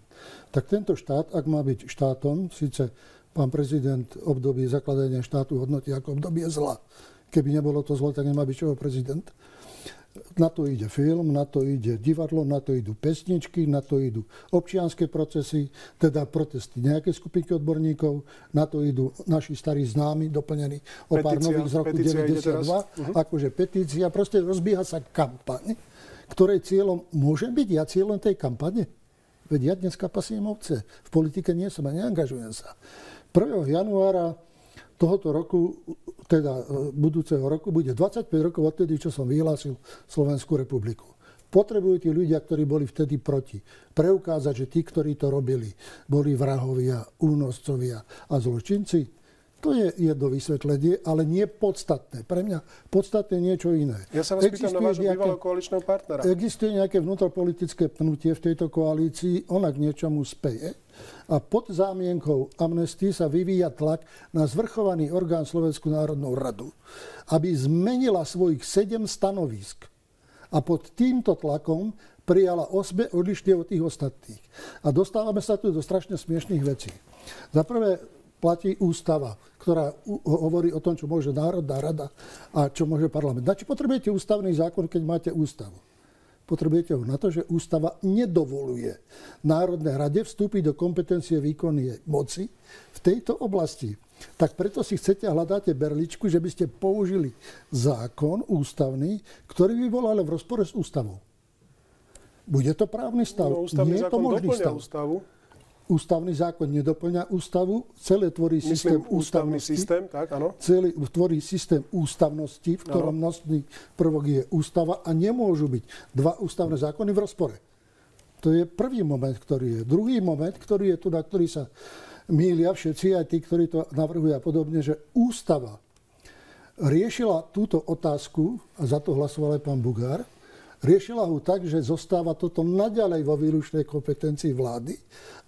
tak tento štát, ak má byť štátom, síce pán prezident obdobie zakladania štátu hodnotí ako obdobie zla. Keby nebolo to zlo, tak nemá byť čoho prezident. Na to ide film, na to ide divadlo, na to idú pesničky, na to idú občianské procesy, teda protesty nejaké skupinky odborníkov, na to idú naši starí známi, doplnení o pár Petícia- nových z roku petícia ide 92, teraz. Mhm. akože petícia, proste rozbieha sa kampaň, ktorej cieľom môže byť ja cieľom tej kampane. Veď ja dneska pasiem ovce. V politike nie som a neangažujem sa. 1. januára tohoto roku, teda e, budúceho roku, bude 25 rokov odtedy, čo som vyhlásil Slovenskú republiku. Potrebujú tí ľudia, ktorí boli vtedy proti, preukázať, že tí, ktorí to robili, boli vrahovia, únoscovia a zločinci. To je jedno vysvetlenie, ale nie podstatné. Pre mňa podstatné niečo iné. Ja sa vás pýtam na Existuje vášho nejaké- bývalého koaličného partnera. Existuje nejaké vnútropolitické pnutie v tejto koalícii, ona k niečomu speje a pod zámienkou amnestii sa vyvíja tlak na zvrchovaný orgán Slovenskú národnú radu, aby zmenila svojich sedem stanovisk a pod týmto tlakom prijala osbe odlišne od tých ostatných. A dostávame sa tu do strašne smiešných vecí. Za prvé platí ústava, ktorá hovorí o tom, čo môže Národná rada a čo môže parlament. Na čo potrebujete ústavný zákon, keď máte ústavu? Potrebujete ho na to, že ústava nedovoluje Národnej rade vstúpiť do kompetencie výkonnej moci v tejto oblasti. Tak preto si chcete a hľadáte berličku, že by ste použili zákon ústavný, ktorý by bol ale v rozpore s ústavou. Bude to právny stav? No, ústavný Nie je to možný stav. ústavu. Ústavný zákon nedoplňa ústavu, celé tvorí systém Myslím, ústavný ústavnosti. systém, tak, áno. Celý tvorí systém ústavnosti, v ktorom nosný prvok je ústava a nemôžu byť dva ústavné zákony v rozpore. To je prvý moment, ktorý je. Druhý moment, ktorý je tu, na ktorý sa mýlia všetci, aj tí, ktorí to navrhujú a podobne, že ústava riešila túto otázku, a za to hlasoval aj pán Bugár, riešila ho tak, že zostáva toto naďalej vo výlučnej kompetencii vlády,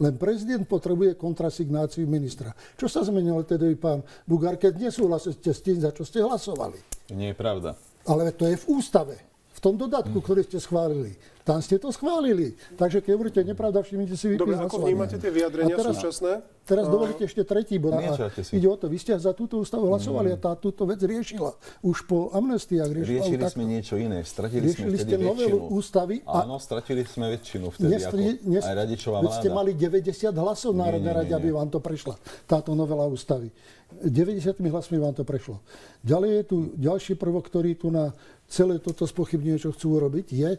len prezident potrebuje kontrasignáciu ministra. Čo sa zmenilo tedy, pán Bugár, keď nesúhlasíte s tým, za čo ste hlasovali? Nie je pravda. Ale to je v ústave, v tom dodatku, Hm. ktorý ste schválili. Tam ste to schválili. Takže keď hovoríte nepravda, všimnite si Dobre, výpis ako vnímate tie vyjadrenia A teraz- súčasné? Teraz A- dovolíte ešte tretí bod. Ide o to, vy ste za túto ústavu hlasovali a tá túto vec riešila. Už po amnestiách riešila. Riešili sme niečo iné. Stratili Riešili sme ste vtedy novelu väčšinu. ústavy a Áno, stratili sme väčšinu vtedy Nestri, ako nes, aj Radičová veď ste vláda. mali 90 hlasov Národnej rade, aby vám to prešla. Táto novela ústavy. 90 hlasmi vám to prešlo. Ďalej je tu ďalší prvok, ktorý tu na celé toto spochybňuje, čo chcú urobiť, je,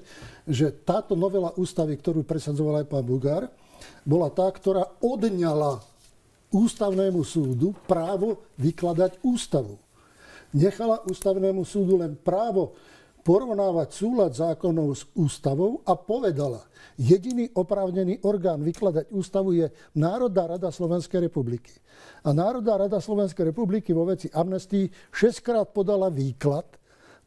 že táto novela ústavy, ktorú presadzoval aj pán Bugár, bola tá, ktorá odňala ústavnému súdu právo vykladať ústavu. Nechala ústavnému súdu len právo porovnávať súlad zákonov s ústavou a povedala, jediný oprávnený orgán vykladať ústavu je Národná rada Slovenskej republiky. A Národná rada Slovenskej republiky vo veci amnestii šestkrát podala výklad,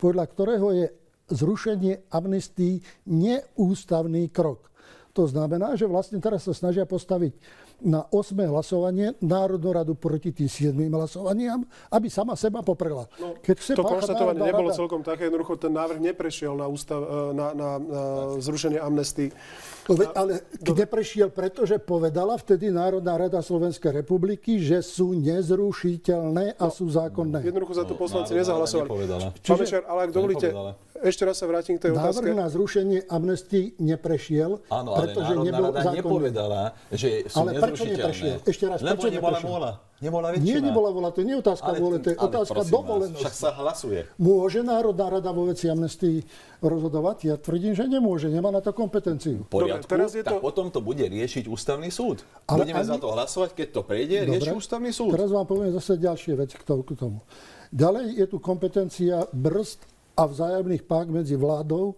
podľa ktorého je zrušenie amnestii neústavný krok. To znamená, že vlastne teraz sa snažia postaviť na 8. hlasovanie Národnú radu proti tým 7. hlasovaniam, aby sama seba poprela. No, Keď chce to konštatovanie nebolo rada... celkom také, jednoducho ten návrh neprešiel na, ústav, e, na, na, na zrušenie amnestii. Ale kde prešiel, pretože povedala vtedy Národná rada Slovenskej republiky, že sú nezrušiteľné a no, sú zákonné. Jednoducho za to no, poslanci no, nezahlasovali. Čiže, ale ak dovolíte, ešte raz sa vrátim k tej Návrh otázke. Návrh na zrušenie amnestii neprešiel, Áno, ale pretože Národná nebol rada zákonný. nepovedala, že sú ale prečo neprešiel? Ešte raz, Lebo prečo nebola vola. Nebola väčšina. Nie, nebola vola, to nie je otázka ale, vôle, to je otázka dovolenosti. Však sa hlasuje. Môže Národná rada vo veci amnestii rozhodovať? Ja tvrdím, že nemôže, nemá na to kompetenciu. Poriadku, Dobre, teraz je to... tak potom to bude riešiť ústavný súd. Ale Budeme ani... za to hlasovať, keď to prejde, Dobre, rieši ústavný súd. Teraz vám poviem zase ďalšie veci k tomu. Ďalej je tu kompetencia brzd a vzájomných pák medzi vládou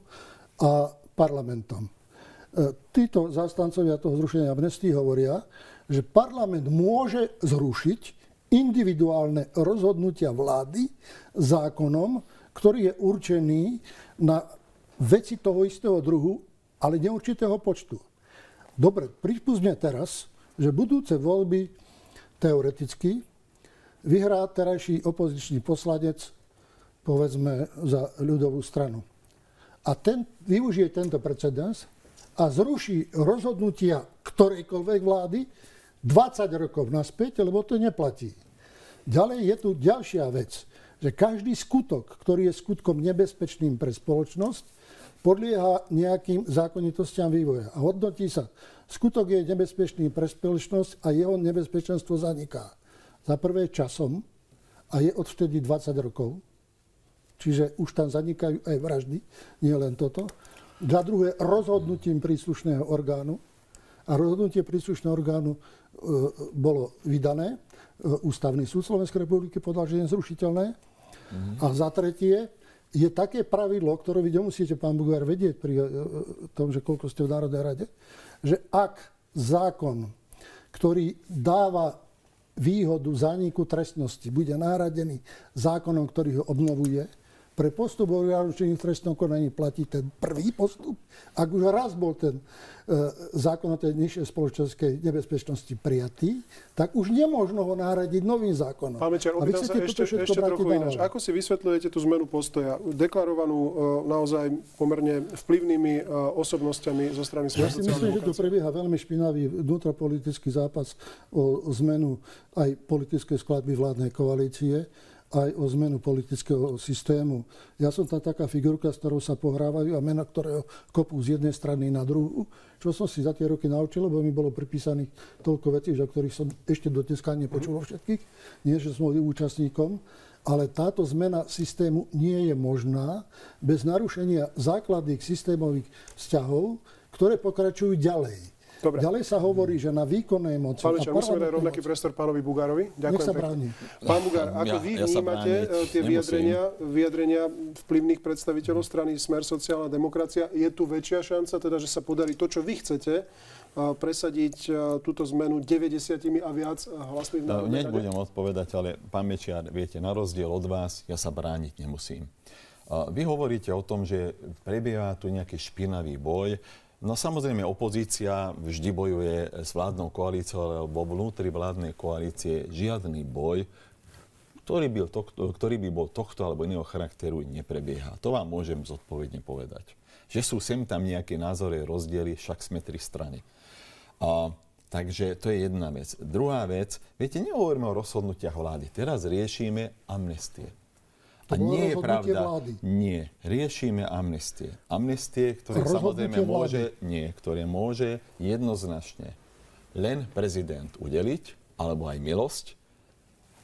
a parlamentom. E, títo zástancovia toho zrušenia amnestii hovoria, že parlament môže zrušiť individuálne rozhodnutia vlády zákonom, ktorý je určený na veci toho istého druhu, ale neurčitého počtu. Dobre, pripúsme teraz, že budúce voľby teoreticky vyhrá terajší opozičný poslanec povedzme, za ľudovú stranu. A ten využije tento precedens a zruší rozhodnutia ktorejkoľvek vlády 20 rokov naspäť, lebo to neplatí. Ďalej je tu ďalšia vec, že každý skutok, ktorý je skutkom nebezpečným pre spoločnosť, podlieha nejakým zákonitostiam vývoja. A hodnotí sa, skutok je nebezpečný pre spoločnosť a jeho nebezpečenstvo zaniká. Za prvé časom a je odvtedy 20 rokov. Čiže už tam zanikajú aj vraždy, nie len toto. Za druhé, rozhodnutím príslušného orgánu. A rozhodnutie príslušného orgánu e, bolo vydané. E, Ústavný súd Slovenskej republiky podal, že je zrušiteľné. Mm-hmm. A za tretie, je také pravidlo, ktoré vy nemusíte, pán Bugár, vedieť pri e, tom, že koľko ste v Národnej rade, že ak zákon, ktorý dáva výhodu zániku trestnosti, bude nahradený zákonom, ktorý ho obnovuje, pre postup orgánu činných v trestnom konaní platí ten prvý postup. Ak už raz bol ten e, zákon o tej nižšej spoločenskej nebezpečnosti prijatý, tak už nemôžno ho nahradiť novým zákonom. Pán Mečer, opýtam sa ešte, ešte trochu ináč. Ako si vysvetľujete tú zmenu postoja, deklarovanú e, naozaj pomerne vplyvnými e, osobnostiami zo strany Ja si myslím, že tu prebieha veľmi špinavý vnútropolitický zápas o zmenu aj politickej skladby vládnej koalície aj o zmenu politického systému. Ja som tam taká figurka, s ktorou sa pohrávajú a mena, ktorého kopú z jednej strany na druhú, čo som si za tie roky naučil, lebo mi bolo pripísaných toľko vecí, o ktorých som ešte do dneska nepočul všetkých, nie že som bol účastníkom, ale táto zmena systému nie je možná bez narušenia základných systémových vzťahov, ktoré pokračujú ďalej. Dobre. Ďalej sa hovorí, že na výkonnej moci... Pán Večer, musíme dať rovnaký priestor pánovi Bugárovi. Ďakujem Nech sa bráni. Pán Bugár, ako ja, vy ja vnímate eh, tie vyjadrenia, vyjadrenia vplyvných predstaviteľov strany Smer sociálna demokracia? Je tu väčšia šanca, teda, že sa podarí to, čo vy chcete, eh, presadiť eh, túto zmenu 90 a viac hlasmi v no, Hneď budem odpovedať, ale pán Mečiar, viete, na rozdiel od vás, ja sa brániť nemusím. Vy hovoríte o tom, že prebieha tu nejaký špinavý boj No samozrejme, opozícia vždy bojuje s vládnou koalíciou, lebo vnútri vládnej koalície žiadny boj, ktorý, byl to, ktorý by bol tohto alebo iného charakteru, neprebieha. To vám môžem zodpovedne povedať. Že sú sem tam nejaké názory, rozdiely, však sme tri strany. A, takže to je jedna vec. Druhá vec, viete, nehovoríme o rozhodnutiach vlády. Teraz riešime amnestie. To a nie je pravda. Vlády. Nie. Riešime amnestie. Amnestie, ktoré samozrejme vlády. môže, nie, ktoré môže jednoznačne len prezident udeliť, alebo aj milosť.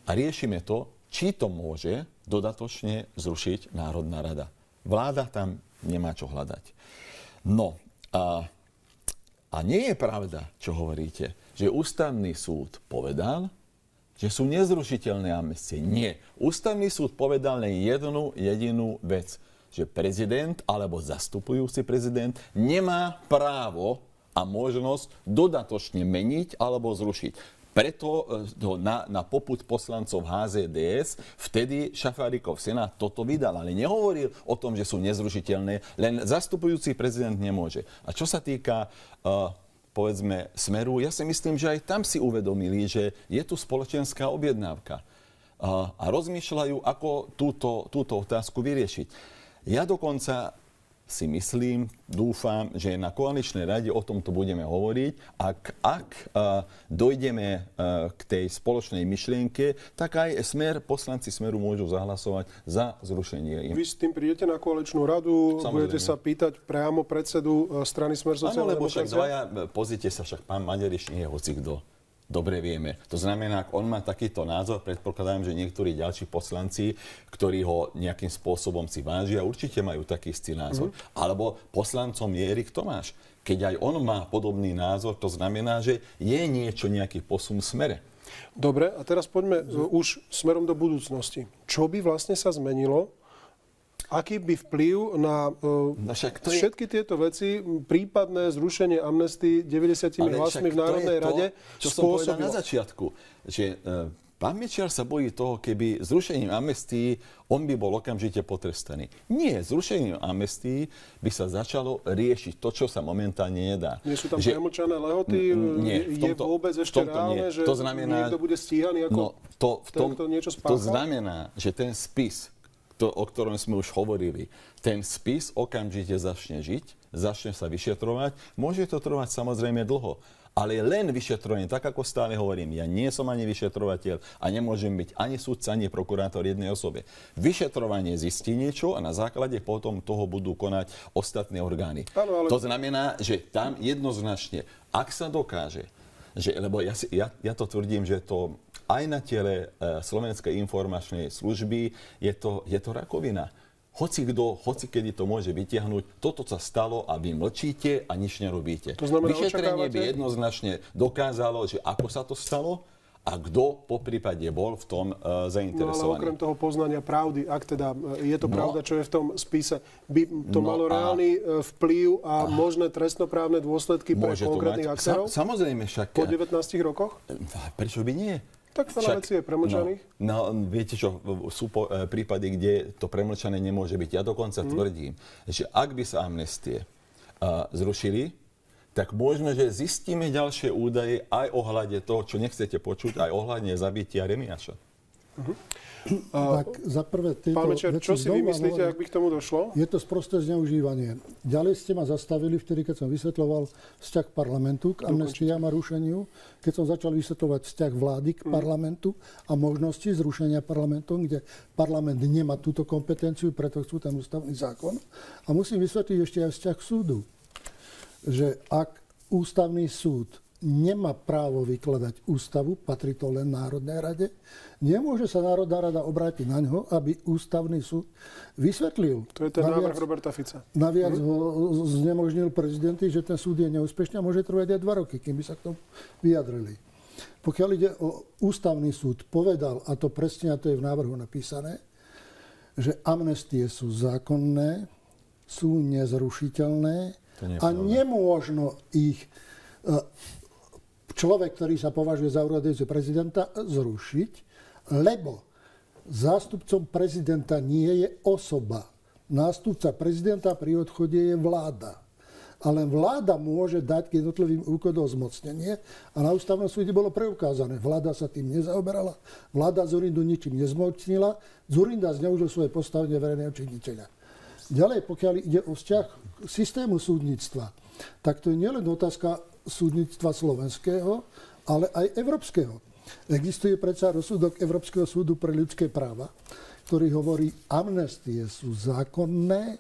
A riešime to, či to môže dodatočne zrušiť Národná rada. Vláda tam nemá čo hľadať. No a A nie je pravda, čo hovoríte, že ústavný súd povedal, že sú nezrušiteľné amnestie. Nie. Ústavný súd povedal len jednu jedinú vec, že prezident alebo zastupujúci prezident nemá právo a možnosť dodatočne meniť alebo zrušiť. Preto e, na, na poput poslancov HZDS vtedy Šafárikov Senát toto vydal, ale nehovoril o tom, že sú nezrušiteľné, len zastupujúci prezident nemôže. A čo sa týka uh, povedzme Smeru, ja si myslím, že aj tam si uvedomili, že je tu spoločenská objednávka a rozmýšľajú, ako túto, túto otázku vyriešiť. Ja dokonca si myslím, dúfam, že na koaličnej rade o tomto budeme hovoriť. Ak, ak uh, dojdeme uh, k tej spoločnej myšlienke, tak aj smer, poslanci Smeru môžu zahlasovať za zrušenie. Vy s tým prídete na koaličnú radu, Samozrejme. budete sa pýtať priamo predsedu strany Smer sociálnej Áno, lebo však dvaja, pozrite sa, však pán Maderiš nie je hocikdo dobre vieme. To znamená, ak on má takýto názor, predpokladám, že niektorí ďalší poslanci, ktorí ho nejakým spôsobom si vážia, určite majú taký istý názor. Mm. Alebo poslancom je Erik Tomáš. Keď aj on má podobný názor, to znamená, že je niečo, nejaký posun v smere. Dobre, a teraz poďme už smerom do budúcnosti. Čo by vlastne sa zmenilo, aký by vplyv na uh, no to všetky je... tieto veci, prípadné zrušenie 90 hlasmi v Národnej to, rade čo spôsobilo. som povedal na začiatku, že uh, Pán Mečiar sa bojí toho, keby zrušením amnestii on by bol okamžite potrestaný. Nie, zrušením amnestii by sa začalo riešiť to, čo sa momentálne nedá. Nie sú tam že, premlčané lehoty? Nie, v tomto, je vôbec ešte reálne, nie. že to znamená, niekto bude stíhaný ako no, to, v tom, ten, kto niečo spáchal? To znamená, že ten spis, to, o ktorom sme už hovorili. Ten spis okamžite začne žiť, začne sa vyšetrovať. Môže to trvať samozrejme dlho. Ale len vyšetrovanie, tak ako stále hovorím, ja nie som ani vyšetrovateľ a nemôžem byť ani sudca, ani prokurátor jednej osobe. Vyšetrovanie zistí niečo a na základe potom toho budú konať ostatné orgány. Ale, ale... To znamená, že tam jednoznačne, ak sa dokáže, že, lebo ja, si, ja, ja to tvrdím, že to aj na tele e, Slovenskej informačnej služby je to, je to rakovina. Hoci kto, hoci kedy to môže vytiahnuť, toto sa stalo a vy mlčíte a nič nerobíte. To znamená, Vyšetrenie by jednoznačne dokázalo, že ako sa to stalo, a kto po prípade bol v tom uh, zainteresovaný. No ale okrem toho poznania pravdy, ak teda e, je to no, pravda, čo je v tom spise, by to no malo reálny a, vplyv a, a možné trestnoprávne dôsledky pre konkrétnych aktérov? Sa, samozrejme však. Po 19 rokoch? Prečo by nie? Tak veľa vecí je premlčaných. No, no, viete čo, sú po, e, prípady, kde to premlčané nemôže byť. Ja dokonca mm. tvrdím, že ak by sa amnestie uh, zrušili, tak možno, že zistíme ďalšie údaje aj ohľade toho, čo nechcete počuť, aj ohľadne zabitia Remiaša. Uh-huh. Tak za prvé tieto Pán Mečer, čo si vymyslíte, ak by k tomu došlo? Je to sprosté zneužívanie. Ďalej ste ma zastavili vtedy, keď som vysvetľoval vzťah parlamentu k amnestiám a rušeniu, keď som začal vysvetľovať vzťah vlády k mhm. parlamentu a možnosti zrušenia parlamentu, kde parlament nemá túto kompetenciu, preto chcú ten ústavný zákon. A musím vysvetliť ešte aj vzťah k súdu. Že ak ústavný súd nemá právo vykladať ústavu, patrí to len Národnej rade. Nemôže sa Národná rada obrátiť na ňo, aby ústavný súd vysvetlil. To je ten naviac, návrh Roberta Fica. Naviac hm? ho znemožnil prezidenty, že ten súd je neúspešný a môže trvať aj dva roky, kým by sa k tomu vyjadrili. Pokiaľ ide o ústavný súd, povedal, a to presne, a to je v návrhu napísané, že amnestie sú zákonné, sú nezrušiteľné a nemôžno ich e, človek, ktorý sa považuje za úradujúceho prezidenta, zrušiť, lebo zástupcom prezidenta nie je osoba. Nástupca prezidenta pri odchode je vláda. A len vláda môže dať k jednotlivým úkodom zmocnenie a na ústavnom súde bolo preukázané. Vláda sa tým nezaoberala, vláda Zurindu ničím nezmocnila, Zurinda zneužil svoje postavenie verejného činiteľa. Ďalej, pokiaľ ide o vzťah systému súdnictva, tak to je nielen otázka súdnictva slovenského, ale aj európskeho. Existuje predsa rozsudok Európskeho súdu pre ľudské práva, ktorý hovorí, amnestie sú zákonné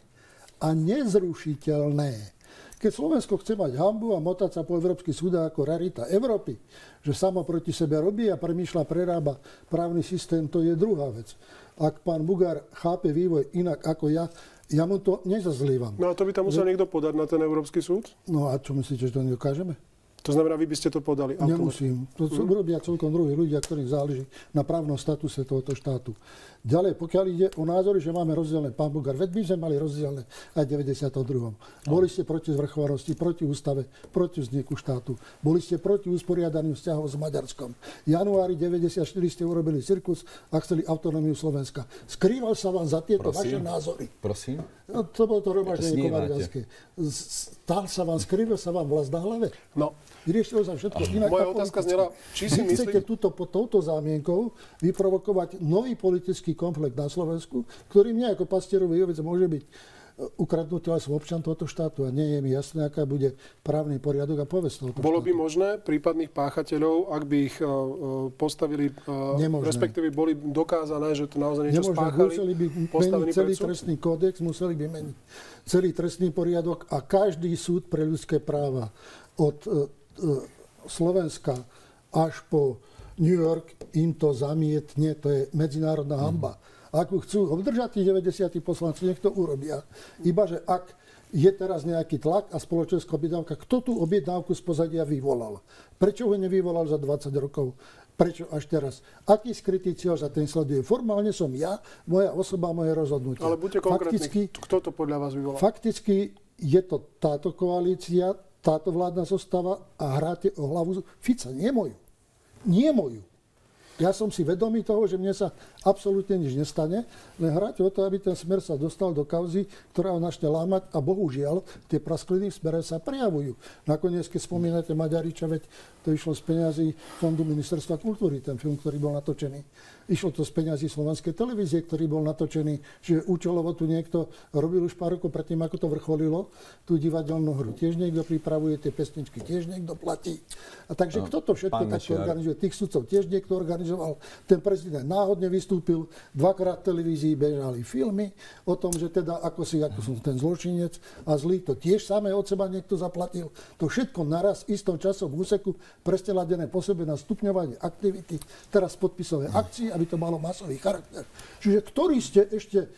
a nezrušiteľné. Keď Slovensko chce mať hambu a motať sa po európskych súdach ako rarita Európy, že samo proti sebe robí a premýšľa, prerába právny systém, to je druhá vec. Ak pán Bugár chápe vývoj inak ako ja, Ja mu to nezazlievam. No a to by tam musel niekto podať na ten Európsky súd? No a čo myslíte, že to nedokážeme? To znamená, vy by ste to podali? Nemusím. To sú, mm. robia celkom druhí ľudia, ktorým záleží na právnom statuse tohoto štátu. Ďalej, pokiaľ ide o názory, že máme rozdielne, pán Bugar, veď my sme mali rozdielne aj v 92. Boli ste proti zvrchovanosti, proti ústave, proti vzniku štátu. Boli ste proti usporiadaniu vzťahov s Maďarskom. V januári 94 ste urobili cirkus a chceli autonómiu Slovenska. Skrýval sa vám za tieto Prosím? vaše názory. Prosím? No, to bolo to romaždenie. Stal sa vám, skrýval sa vám vlast na hlave? No. Vyriešilo sa všetko. Inak Moja otázka znela, či si myslí... chcete túto, pod touto zámienkou vyprovokovať nový politický konflikt na Slovensku, ktorý mňa ako pastierový vec môže byť ukradnúť, ale som občan tohoto štátu a nie je mi jasné, aká bude právny poriadok a povesť tohoto Bolo štátu. by možné prípadných páchateľov, ak by ich uh, postavili, uh, Nemožné. respektíve boli dokázané, že to naozaj niečo Nemožné. spáchali, museli by meniť celý trestný kódex, museli by meniť celý trestný poriadok a každý súd pre ľudské práva od Slovenska až po New York im to zamietne, to je medzinárodná hamba. Mm. Ak chcú obdržať tých 90 poslancov, nech to urobia. Iba, že ak je teraz nejaký tlak a spoločenská objednávka, kto tú objednávku z pozadia vyvolal? Prečo ho nevyvolal za 20 rokov? Prečo až teraz? Aký skrytý cieľ za ten sleduje? Formálne som ja, moja osoba, moje rozhodnutie. Ale buďte konkrétni, kto to podľa vás vyvolal? Fakticky je to táto koalícia, táto vládna zostava a hráte o hlavu Fica, nie moju. Nie moju. Ja som si vedomý toho, že mne sa absolútne nič nestane, len hráte o to, aby ten smer sa dostal do kauzy, ktorá ho načne lámať a bohužiaľ tie praskliny v smere sa prejavujú. Nakoniec, keď spomínate Maďariča, veď to išlo z peňazí Fondu ministerstva kultúry, ten film, ktorý bol natočený. Išlo to z peňazí slovenskej televízie, ktorý bol natočený. Čiže účelovo tu niekto robil už pár rokov predtým, ako to vrcholilo, tú divadelnú hru. Tiež niekto pripravuje tie pesničky, tiež niekto platí. A takže no, kto to všetko takto organizuje? Tých sudcov tiež niekto organizoval. Ten prezident náhodne vystúpil, dvakrát v televízii bežali filmy o tom, že teda ako si, ako som ten zločinec a zlý, to tiež samé od seba niekto zaplatil. To všetko naraz v istom časom úseku presne ladené po sebe na stupňovanie aktivity, teraz podpisové akcie, aby to malo masový charakter. Čiže ktorí ste ešte e,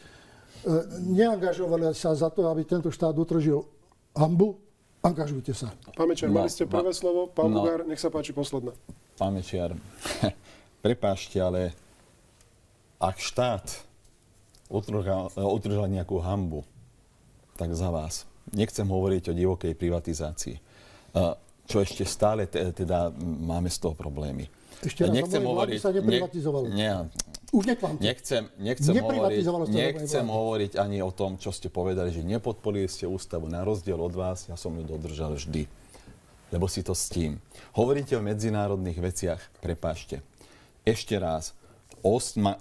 neangažovali sa za to, aby tento štát utržil hambu, angažujte sa. Pán Mečiar, no, mali ste prvé no, slovo, pán no, Bugár, nech sa páči posledné. Pán Mečiar, prepášte, ale ak štát utržal nejakú hambu, tak za vás. Nechcem hovoriť o divokej privatizácii. Čo ešte stále teda máme z toho problémy. Ešte raz, nechcem hovoriť, sa neprivatizovalo. Ne, ne, Už Nechcem, nechcem, hovoriť, nechcem hovoriť ani o tom, čo ste povedali, že nepodporili ste ústavu. Na rozdiel od vás, ja som ju dodržal vždy. Lebo si to s tým. Hovoríte o medzinárodných veciach, prepášte. Ešte raz, 18.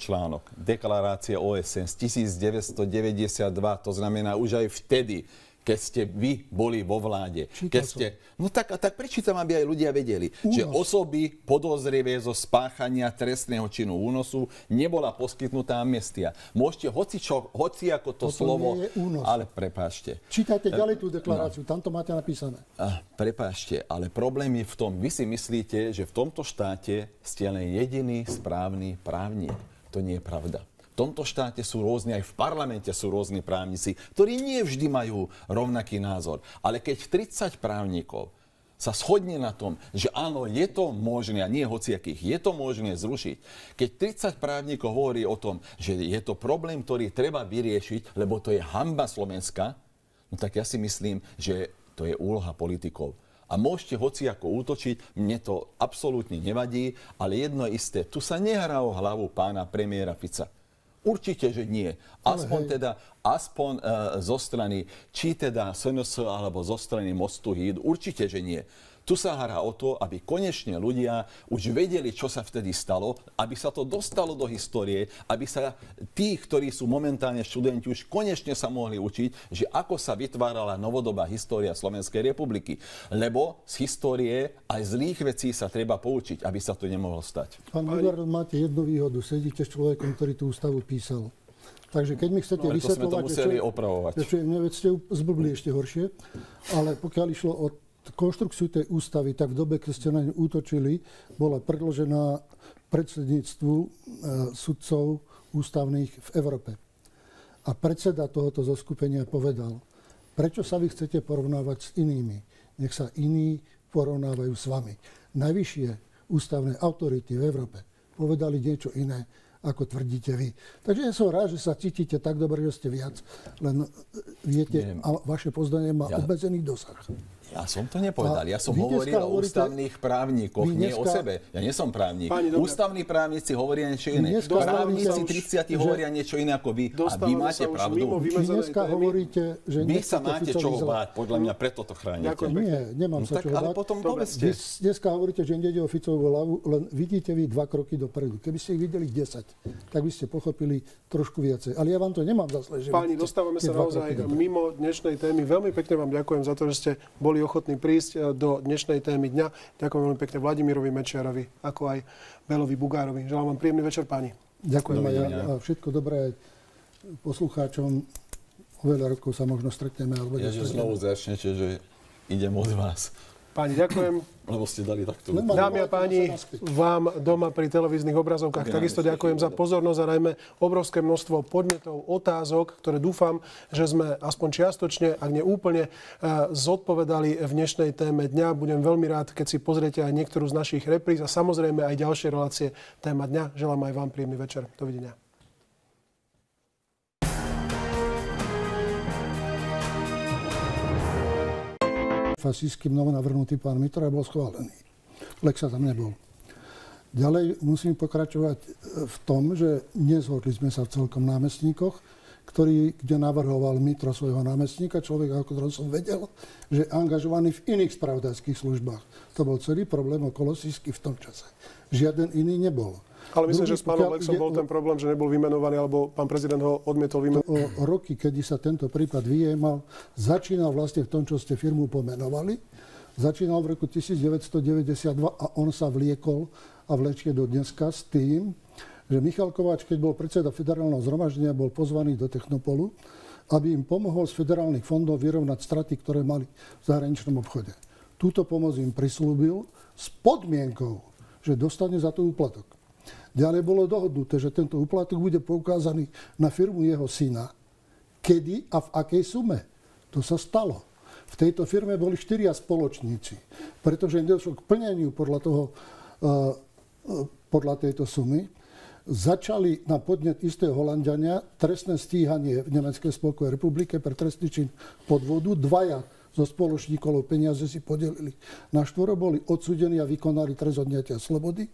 článok deklarácie OSN z 1992, to znamená už aj vtedy keď ste vy boli vo vláde. keď ste, no tak, tak prečítam, aby aj ľudia vedeli, Únos. že osoby podozrivé zo spáchania trestného činu únosu nebola poskytnutá amnestia. Môžete hoci, čo, hoci ako to Toto slovo, ale prepášte. Čítajte ďalej tú deklaráciu, no. tam to máte napísané. A, prepášte, ale problém je v tom, vy si myslíte, že v tomto štáte ste len jediný správny právnik. To nie je pravda. V tomto štáte sú rôzni, aj v parlamente sú rôzni právnici, ktorí nie vždy majú rovnaký názor. Ale keď 30 právnikov sa shodne na tom, že áno, je to možné, a nie hociakých, je to možné zrušiť. Keď 30 právnikov hovorí o tom, že je to problém, ktorý treba vyriešiť, lebo to je hamba Slovenska, no tak ja si myslím, že to je úloha politikov. A môžete hoci ako útočiť, mne to absolútne nevadí, ale jedno je isté, tu sa nehrá o hlavu pána premiéra Fica. Určite, že nie. Aspoň teda, aspoň uh, zo strany, či teda SNS alebo zo strany Mostu Híd, určite, že nie. Tu sa hrá o to, aby konečne ľudia už vedeli, čo sa vtedy stalo, aby sa to dostalo do histórie, aby sa tí, ktorí sú momentálne študenti, už konečne sa mohli učiť, že ako sa vytvárala novodobá história Slovenskej republiky. Lebo z histórie aj zlých vecí sa treba poučiť, aby sa to nemohlo stať. Pán Eduard, máte jednu výhodu. Sedíte s človekom, ktorý tú ústavu písal. Takže keď mi chcete no, vysvetľovať... to museli čo, opravovať. Čo, neviem, ste zblbli ešte horšie, ale pokiaľ išlo o konštrukciu tej ústavy, tak v dobe, keď ste na ňu útočili, bola predložená predsedníctvu e, sudcov ústavných v Európe. A predseda tohoto zoskupenia povedal, prečo sa vy chcete porovnávať s inými? Nech sa iní porovnávajú s vami. Najvyššie ústavné autority v Európe povedali niečo iné, ako tvrdíte vy. Takže ja som rád, že sa cítite tak dobre, že ste viac, len e, viete, a vaše poznanie má ja... obmedzený dosah. Ja som to nepovedal. Ja som hovoril o ústavných právnikoch, nie o sebe. Ja nie som právnik. Ústavní právnici hovoria niečo iné. Právnici 30 hovoria niečo iné ako vy. A vy máte pravdu. Vy dneska hovoríte, že Vy sa máte čoho báť. Podľa mňa preto to chránite. Nie, nemám sa čoho báť. Ale potom povedzte. Vy dneska hovoríte, že nejde o Ficovú hlavu, len vidíte vy dva kroky dopredu. Keby ste ich videli 10, tak by ste pochopili trošku viacej. Ale ja vám to nemám za zle. Páni, dostávame sa naozaj mimo dnešnej témy. Veľmi pekne vám ďakujem za to, že ste boli ochotní prísť eh, do dnešnej témy dňa. Ďakujem veľmi pekne Vladimirovi Mečiarovi, ako aj Belovi Bugárovi. Želám vám príjemný večer, páni. Ďakujem aj ja a všetko dobré poslucháčom. O veľa rokov sa možno stretneme. Alebo ja, že znovu začnete, že idem od vás. Páni, ďakujem. Lebo ste dali takto. Dámy a páni, vám doma pri televíznych obrazovkách takisto ďakujem za pozornosť a najmä obrovské množstvo podnetov, otázok, ktoré dúfam, že sme aspoň čiastočne, ak nie úplne, eh, zodpovedali v dnešnej téme dňa. Budem veľmi rád, keď si pozriete aj niektorú z našich repríz a samozrejme aj ďalšie relácie téma dňa. Želám aj vám príjemný večer. Dovidenia. Fasíským novonavrhnutý pán Mitra bol schválený. Lexa tam nebol. Ďalej musím pokračovať v tom, že nezhodli sme sa v celkom námestníkoch, ktorý, kde navrhoval Mitro svojho námestníka, človeka, o ktorom som vedel, že je angažovaný v iných spravodajských službách. To bol celý problém okolo Sisky v tom čase. Žiaden iný nebol. Ale myslím, Druhý, že s pánom Lexom bol ten problém, že nebol vymenovaný, alebo pán prezident ho odmietol vymenovať. O roky, kedy sa tento prípad vyjemal, začínal vlastne v tom, čo ste firmu pomenovali. Začínal v roku 1992 a on sa vliekol a vlečie do dneska s tým, že Michal Kováč, keď bol predseda federálneho zhromaždenia, bol pozvaný do Technopolu, aby im pomohol z federálnych fondov vyrovnať straty, ktoré mali v zahraničnom obchode. Túto pomoc im prislúbil s podmienkou, že dostane za to úplatok. Ďalej bolo dohodnuté, že tento úplatok bude poukázaný na firmu jeho syna. Kedy a v akej sume? To sa stalo. V tejto firme boli štyria spoločníci, pretože nedošlo k plneniu podľa, toho, uh, podľa tejto sumy. Začali na podnet istého Holandiania trestné stíhanie v Nemeckej spolkovej republike pre trestný čin podvodu. Dvaja zo spoločníkov peniaze si podelili. Na štvoro boli odsudení a vykonali trest odňatia slobody.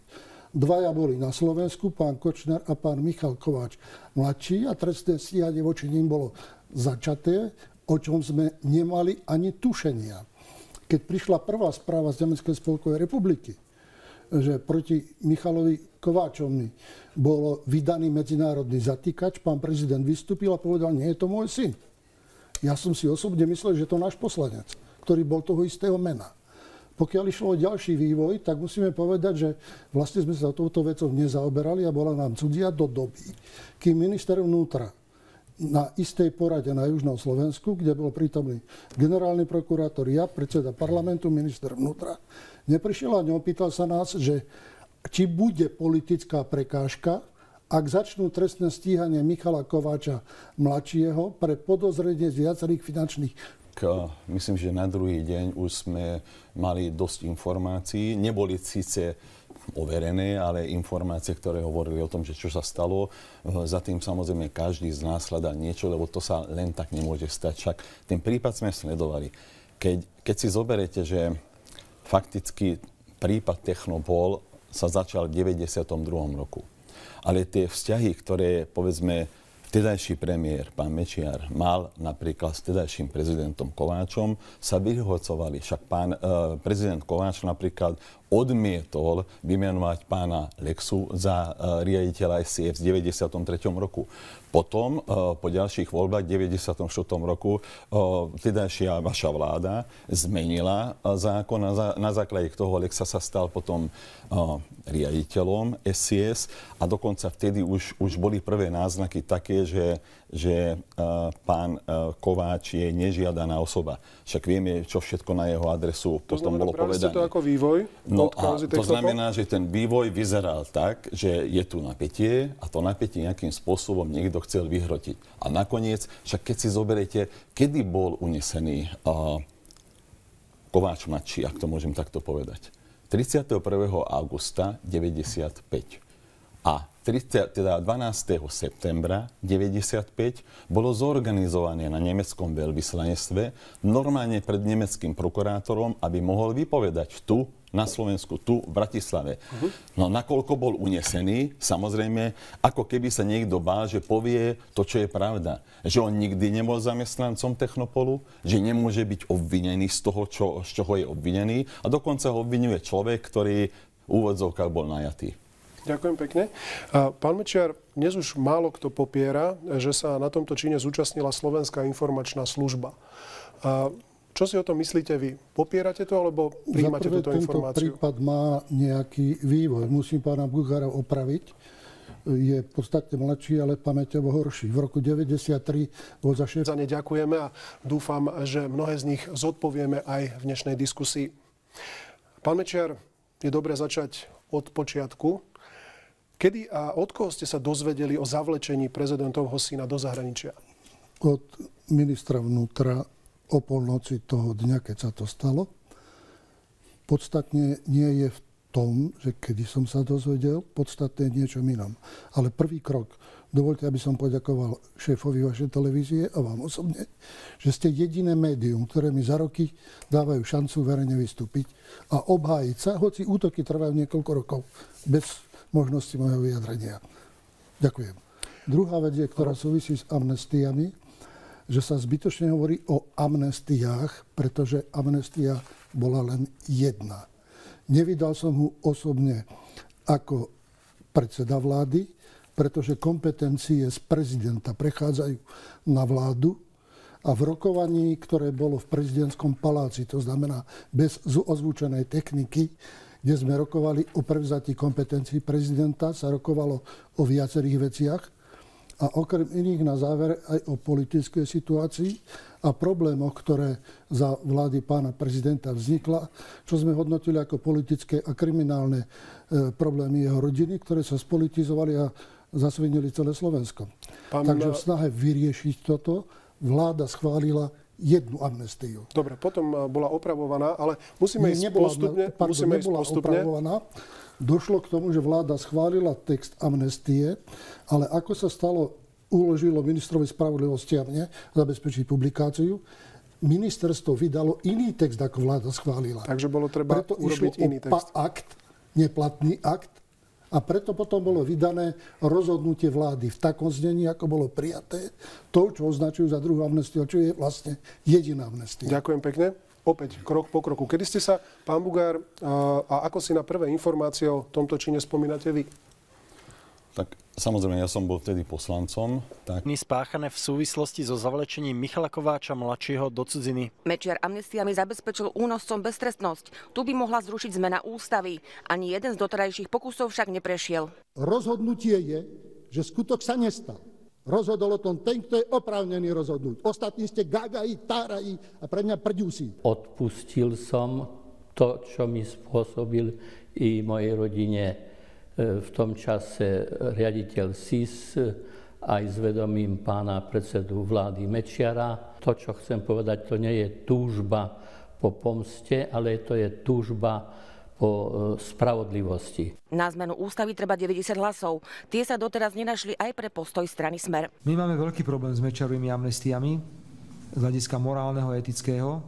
Dvaja boli na Slovensku, pán Kočner a pán Michal Kováč mladší a trestné stíhanie voči ním bolo začaté, o čom sme nemali ani tušenia. Keď prišla prvá správa z Nemeckej spolkovej republiky, že proti Michalovi Kováčovi bolo vydaný medzinárodný zatýkač, pán prezident vystúpil a povedal, nie je to môj syn. Ja som si osobne myslel, že to náš poslanec, ktorý bol toho istého mena. Pokiaľ išlo o ďalší vývoj, tak musíme povedať, že vlastne sme sa touto vecou nezaoberali a bola nám cudzia do doby, kým minister vnútra na istej porade na Južnom Slovensku, kde bol prítomný generálny prokurátor, ja, predseda parlamentu, minister vnútra, neprišiel a neopýtal sa nás, že či bude politická prekážka, ak začnú trestné stíhanie Michala Kováča mladšieho pre podozrenie z viacerých finančných myslím, že na druhý deň už sme mali dosť informácií. Neboli síce overené, ale informácie, ktoré hovorili o tom, že čo sa stalo. Za tým samozrejme každý z nás hľadá niečo, lebo to sa len tak nemôže stať. Však ten prípad sme sledovali. Keď, keď si zoberete, že fakticky prípad Technopol sa začal v 92. roku. Ale tie vzťahy, ktoré povedzme Vtedajší premiér, pán Mečiar, mal napríklad s vtedajším prezidentom Kováčom, sa vyhocovali. Však pán e, prezident Kováč napríklad odmietol vymenovať pána Lexu za uh, riaditeľa SCF v 93. roku. Potom, uh, po ďalších voľbách v 94. roku, uh, vtedajšia vaša vláda zmenila zákon na, základe toho Lexa sa stal potom riaditeľom SCS a dokonca vtedy už, už boli prvé náznaky také, že, že pán Kováč je nežiadaná osoba. Však vieme, čo všetko na jeho adresu to potom bolo povedané. to ako vývoj? No No a to znamená, že ten vývoj vyzeral tak, že je tu napätie a to napätie nejakým spôsobom niekto chcel vyhrotiť. A nakoniec, však keď si zoberiete, kedy bol unesený uh, Kováč mladší, ak to môžem takto povedať. 31. augusta 95. A 30, teda 12. septembra 95 bolo zorganizované na nemeckom veľvyslanectve normálne pred nemeckým prokurátorom, aby mohol vypovedať tu na Slovensku, tu v Bratislave. Uh-huh. No nakoľko bol unesený, samozrejme, ako keby sa niekto bál, že povie to, čo je pravda. Že on nikdy nebol zamestnancom Technopolu, že nemôže byť obvinený z toho, čo, z čoho je obvinený a dokonca ho obvinuje človek, ktorý v úvodzovkách bol najatý. Ďakujem pekne. Pán Mečiar, dnes už málo kto popiera, že sa na tomto čine zúčastnila Slovenská informačná služba. Čo si o tom myslíte vy? Popierate to, alebo príjmate túto informáciu? Prípad má nejaký vývoj. Musím pána Buchara opraviť. Je podstatne mladší, ale pamäťovo horší. V roku 1993 bol za šéf... Za ne ďakujeme a dúfam, že mnohé z nich zodpovieme aj v dnešnej diskusii. Pán Mečiar, je dobre začať od počiatku. Kedy a od koho ste sa dozvedeli o zavlečení prezidentovho syna do zahraničia? Od ministra vnútra o polnoci toho dňa, keď sa to stalo. Podstatne nie je v tom, že kedy som sa dozvedel, podstatne je niečo inom. Ale prvý krok, dovolte, aby som poďakoval šéfovi vašej televízie a vám osobne, že ste jediné médium, ktoré mi za roky dávajú šancu verejne vystúpiť a obhájiť sa, hoci útoky trvajú niekoľko rokov, bez možnosti mojho vyjadrenia. Ďakujem. Druhá vec je, ktorá súvisí s amnestiami, že sa zbytočne hovorí o amnestiách, pretože amnestia bola len jedna. Nevydal som ho osobne ako predseda vlády, pretože kompetencie z prezidenta prechádzajú na vládu a v rokovaní, ktoré bolo v prezidentskom paláci, to znamená bez ozvučenej techniky, kde sme rokovali o prevzatí kompetencií prezidenta, sa rokovalo o viacerých veciach a okrem iných na záver aj o politickej situácii a problémoch, ktoré za vlády pána prezidenta vznikla, čo sme hodnotili ako politické a kriminálne e, problémy jeho rodiny, ktoré sa spolitizovali a zasvinili celé Slovensko. Pán... Takže v snahe vyriešiť toto vláda schválila jednu amnestiu. Dobre, potom eh, bola opravovaná, ale musíme ísť nebola, postupne. Pardon, musíme ísť postupne. Opravovaná. Došlo k tomu, že vláda schválila text amnestie, ale ako sa stalo, uložilo ministrovi spravodlivosti a mne zabezpečiť publikáciu, ministerstvo vydalo iný text, ako vláda schválila. Takže bolo treba Preto urobiť iný text. akt, neplatný akt, a preto potom bolo vydané rozhodnutie vlády v takom znení, ako bolo prijaté, to, čo označujú za druhú amnestiu, čo je vlastne jediná amnestia. Ďakujem pekne. Opäť krok po kroku. Kedy ste sa, pán Bugár, a ako si na prvé informácie o tomto čine spomínate vy? Tak samozrejme, ja som bol vtedy poslancom. Tak... Spáchané v súvislosti so zavlečením Michala Kováča mladšieho do cudziny. Mečiar amnestiami zabezpečil únoscom beztrestnosť. Tu by mohla zrušiť zmena ústavy. Ani jeden z doterajších pokusov však neprešiel. Rozhodnutie je, že skutok sa nestal. Rozhodol o tom ten, kto je oprávnený rozhodnúť. Ostatní ste gagají, tárají a pre mňa prdusí. Odpustil som to, čo mi spôsobil i mojej rodine E, v tom čase riaditeľ SIS aj s vedomím pána predsedu vlády Mečiara. To, čo chcem povedať, to nie je túžba po pomste, ale to je túžba po e, spravodlivosti. Na zmenu ústavy treba 90 hlasov. Tie sa doteraz nenašli aj pre postoj strany Smer. My máme veľký problém s Mečarovými amnestiami z hľadiska morálneho, etického,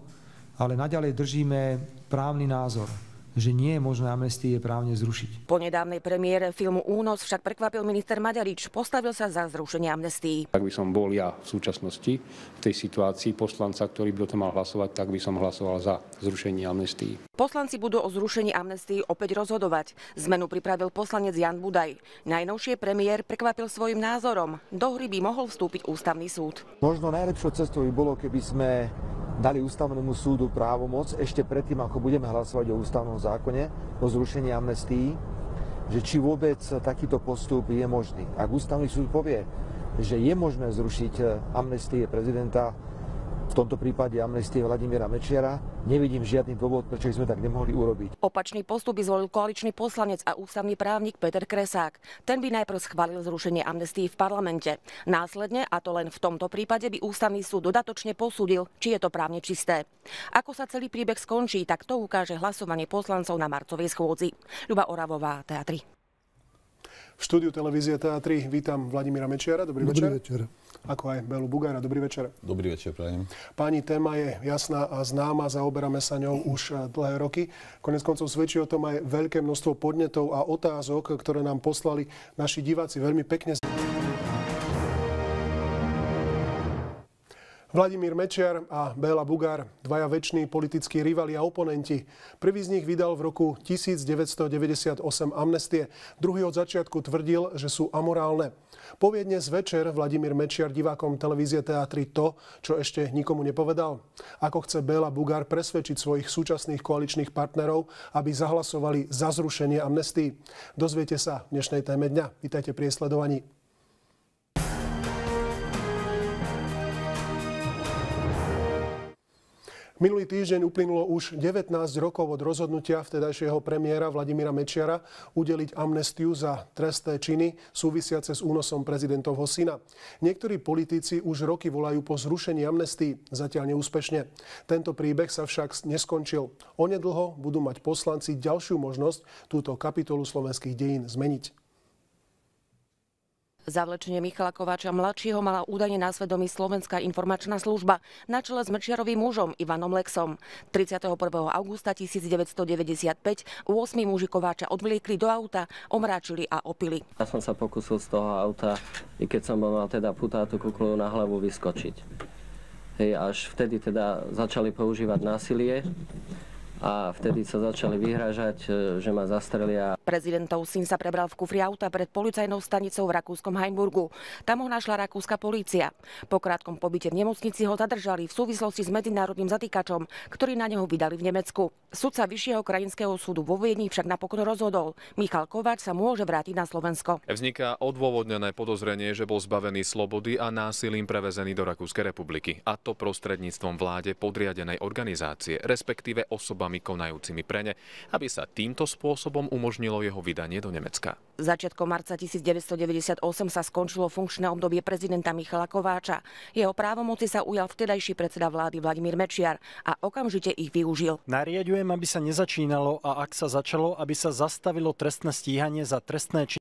ale naďalej držíme právny názor že nie je možné amnestie právne zrušiť. Po nedávnej premiére filmu Únos však prekvapil minister Maďarič. Postavil sa za zrušenie amnestií. Ak by som bol ja v súčasnosti v tej situácii poslanca, ktorý by o tom mal hlasovať, tak by som hlasoval za zrušenie amnestií. Poslanci budú o zrušení amnestií opäť rozhodovať. Zmenu pripravil poslanec Jan Budaj. Najnovšie premiér prekvapil svojim názorom. Do hry by mohol vstúpiť ústavný súd. Možno najlepšou cestou by bolo, keby sme dali ústavnému súdu právomoc ešte predtým, ako budeme hlasovať o ústavnom zákone, o zrušení amnestií, že či vôbec takýto postup je možný. Ak ústavný súd povie, že je možné zrušiť amnestie prezidenta, v tomto prípade amnestie Vladimíra Mečiara. Nevidím žiadny dôvod, prečo sme tak nemohli urobiť. Opačný postup by zvolil koaličný poslanec a ústavný právnik Peter Kresák. Ten by najprv schválil zrušenie amnestii v parlamente. Následne, a to len v tomto prípade, by ústavný súd dodatočne posúdil, či je to právne čisté. Ako sa celý príbeh skončí, tak to ukáže hlasovanie poslancov na marcovej schôdzi. Ľuba Oravová, Teatry. V štúdiu televízie TA3 vítam Vladimíra Mečiara. Dobrý, Dobrý večer. večer. Ako aj Belu Bugára. Dobrý večer. Dobrý večer, prajem. Páni, téma je jasná a známa, zaoberáme sa ňou už eh, dlhé roky. Konec koncov svedčí o tom aj veľké množstvo podnetov a otázok, ktoré nám poslali naši diváci veľmi pekne. Vladimír Mečiar a Béla Bugár, dvaja väčší politickí rivali a oponenti. Prvý z nich vydal v roku 1998 amnestie. Druhý od začiatku tvrdil, že sú amorálne. Povie dnes večer Vladimír Mečiar divákom televízie Teatry to, čo ešte nikomu nepovedal. Ako chce Béla Bugár presvedčiť svojich súčasných koaličných partnerov, aby zahlasovali za zrušenie amnestii. Dozviete sa v dnešnej téme dňa. Vítajte pri sledovaní. Minulý týždeň uplynulo už 19 rokov od rozhodnutia vtedajšieho premiéra Vladimíra Mečiara udeliť amnestiu za trestné činy súvisiace s únosom prezidentovho syna. Niektorí politici už roky volajú po zrušení amnestii, zatiaľ neúspešne. Tento príbeh sa však neskončil. Onedlho budú mať poslanci ďalšiu možnosť túto kapitolu slovenských dejín zmeniť. Zavlečenie Michala Kováča mladšieho mala údajne na svedomí Slovenská informačná služba na čele s Mečiarovým mužom Ivanom Lexom. 31. augusta 1995 8 muži Kováča odvliekli do auta, omráčili a opili. Ja som sa pokusil z toho auta, i keď som mal teda putátu kuklu na hlavu, vyskočiť. Hej, až vtedy teda začali používať násilie a vtedy sa začali vyhrážať, e, že ma zastrelia. Prezidentov syn sa prebral v kufri auta pred policajnou stanicou v rakúskom Heimburgu. Tam ho našla rakúska polícia. Po krátkom pobyte v nemocnici ho zadržali v súvislosti s medzinárodným zatýkačom, ktorý na neho vydali v Nemecku. Sudca Vyššieho krajinského súdu vo Viedni však napokon rozhodol. Michal Kováč sa môže vrátiť na Slovensko. Vzniká odôvodnené podozrenie, že bol zbavený slobody a násilím prevezený do Rakúskej republiky. A to prostredníctvom vláde podriadenej organizácie, respektíve osobami osobami konajúcimi pre ne, aby sa týmto spôsobom umožnilo jeho vydanie do Nemecka. Začiatkom marca 1998 sa skončilo funkčné obdobie prezidenta Michala Kováča. Jeho právomoci sa ujal vtedajší predseda vlády Vladimír Mečiar a okamžite ich využil. Nariadujem, aby sa nezačínalo a ak sa začalo, aby sa zastavilo trestné stíhanie za trestné činy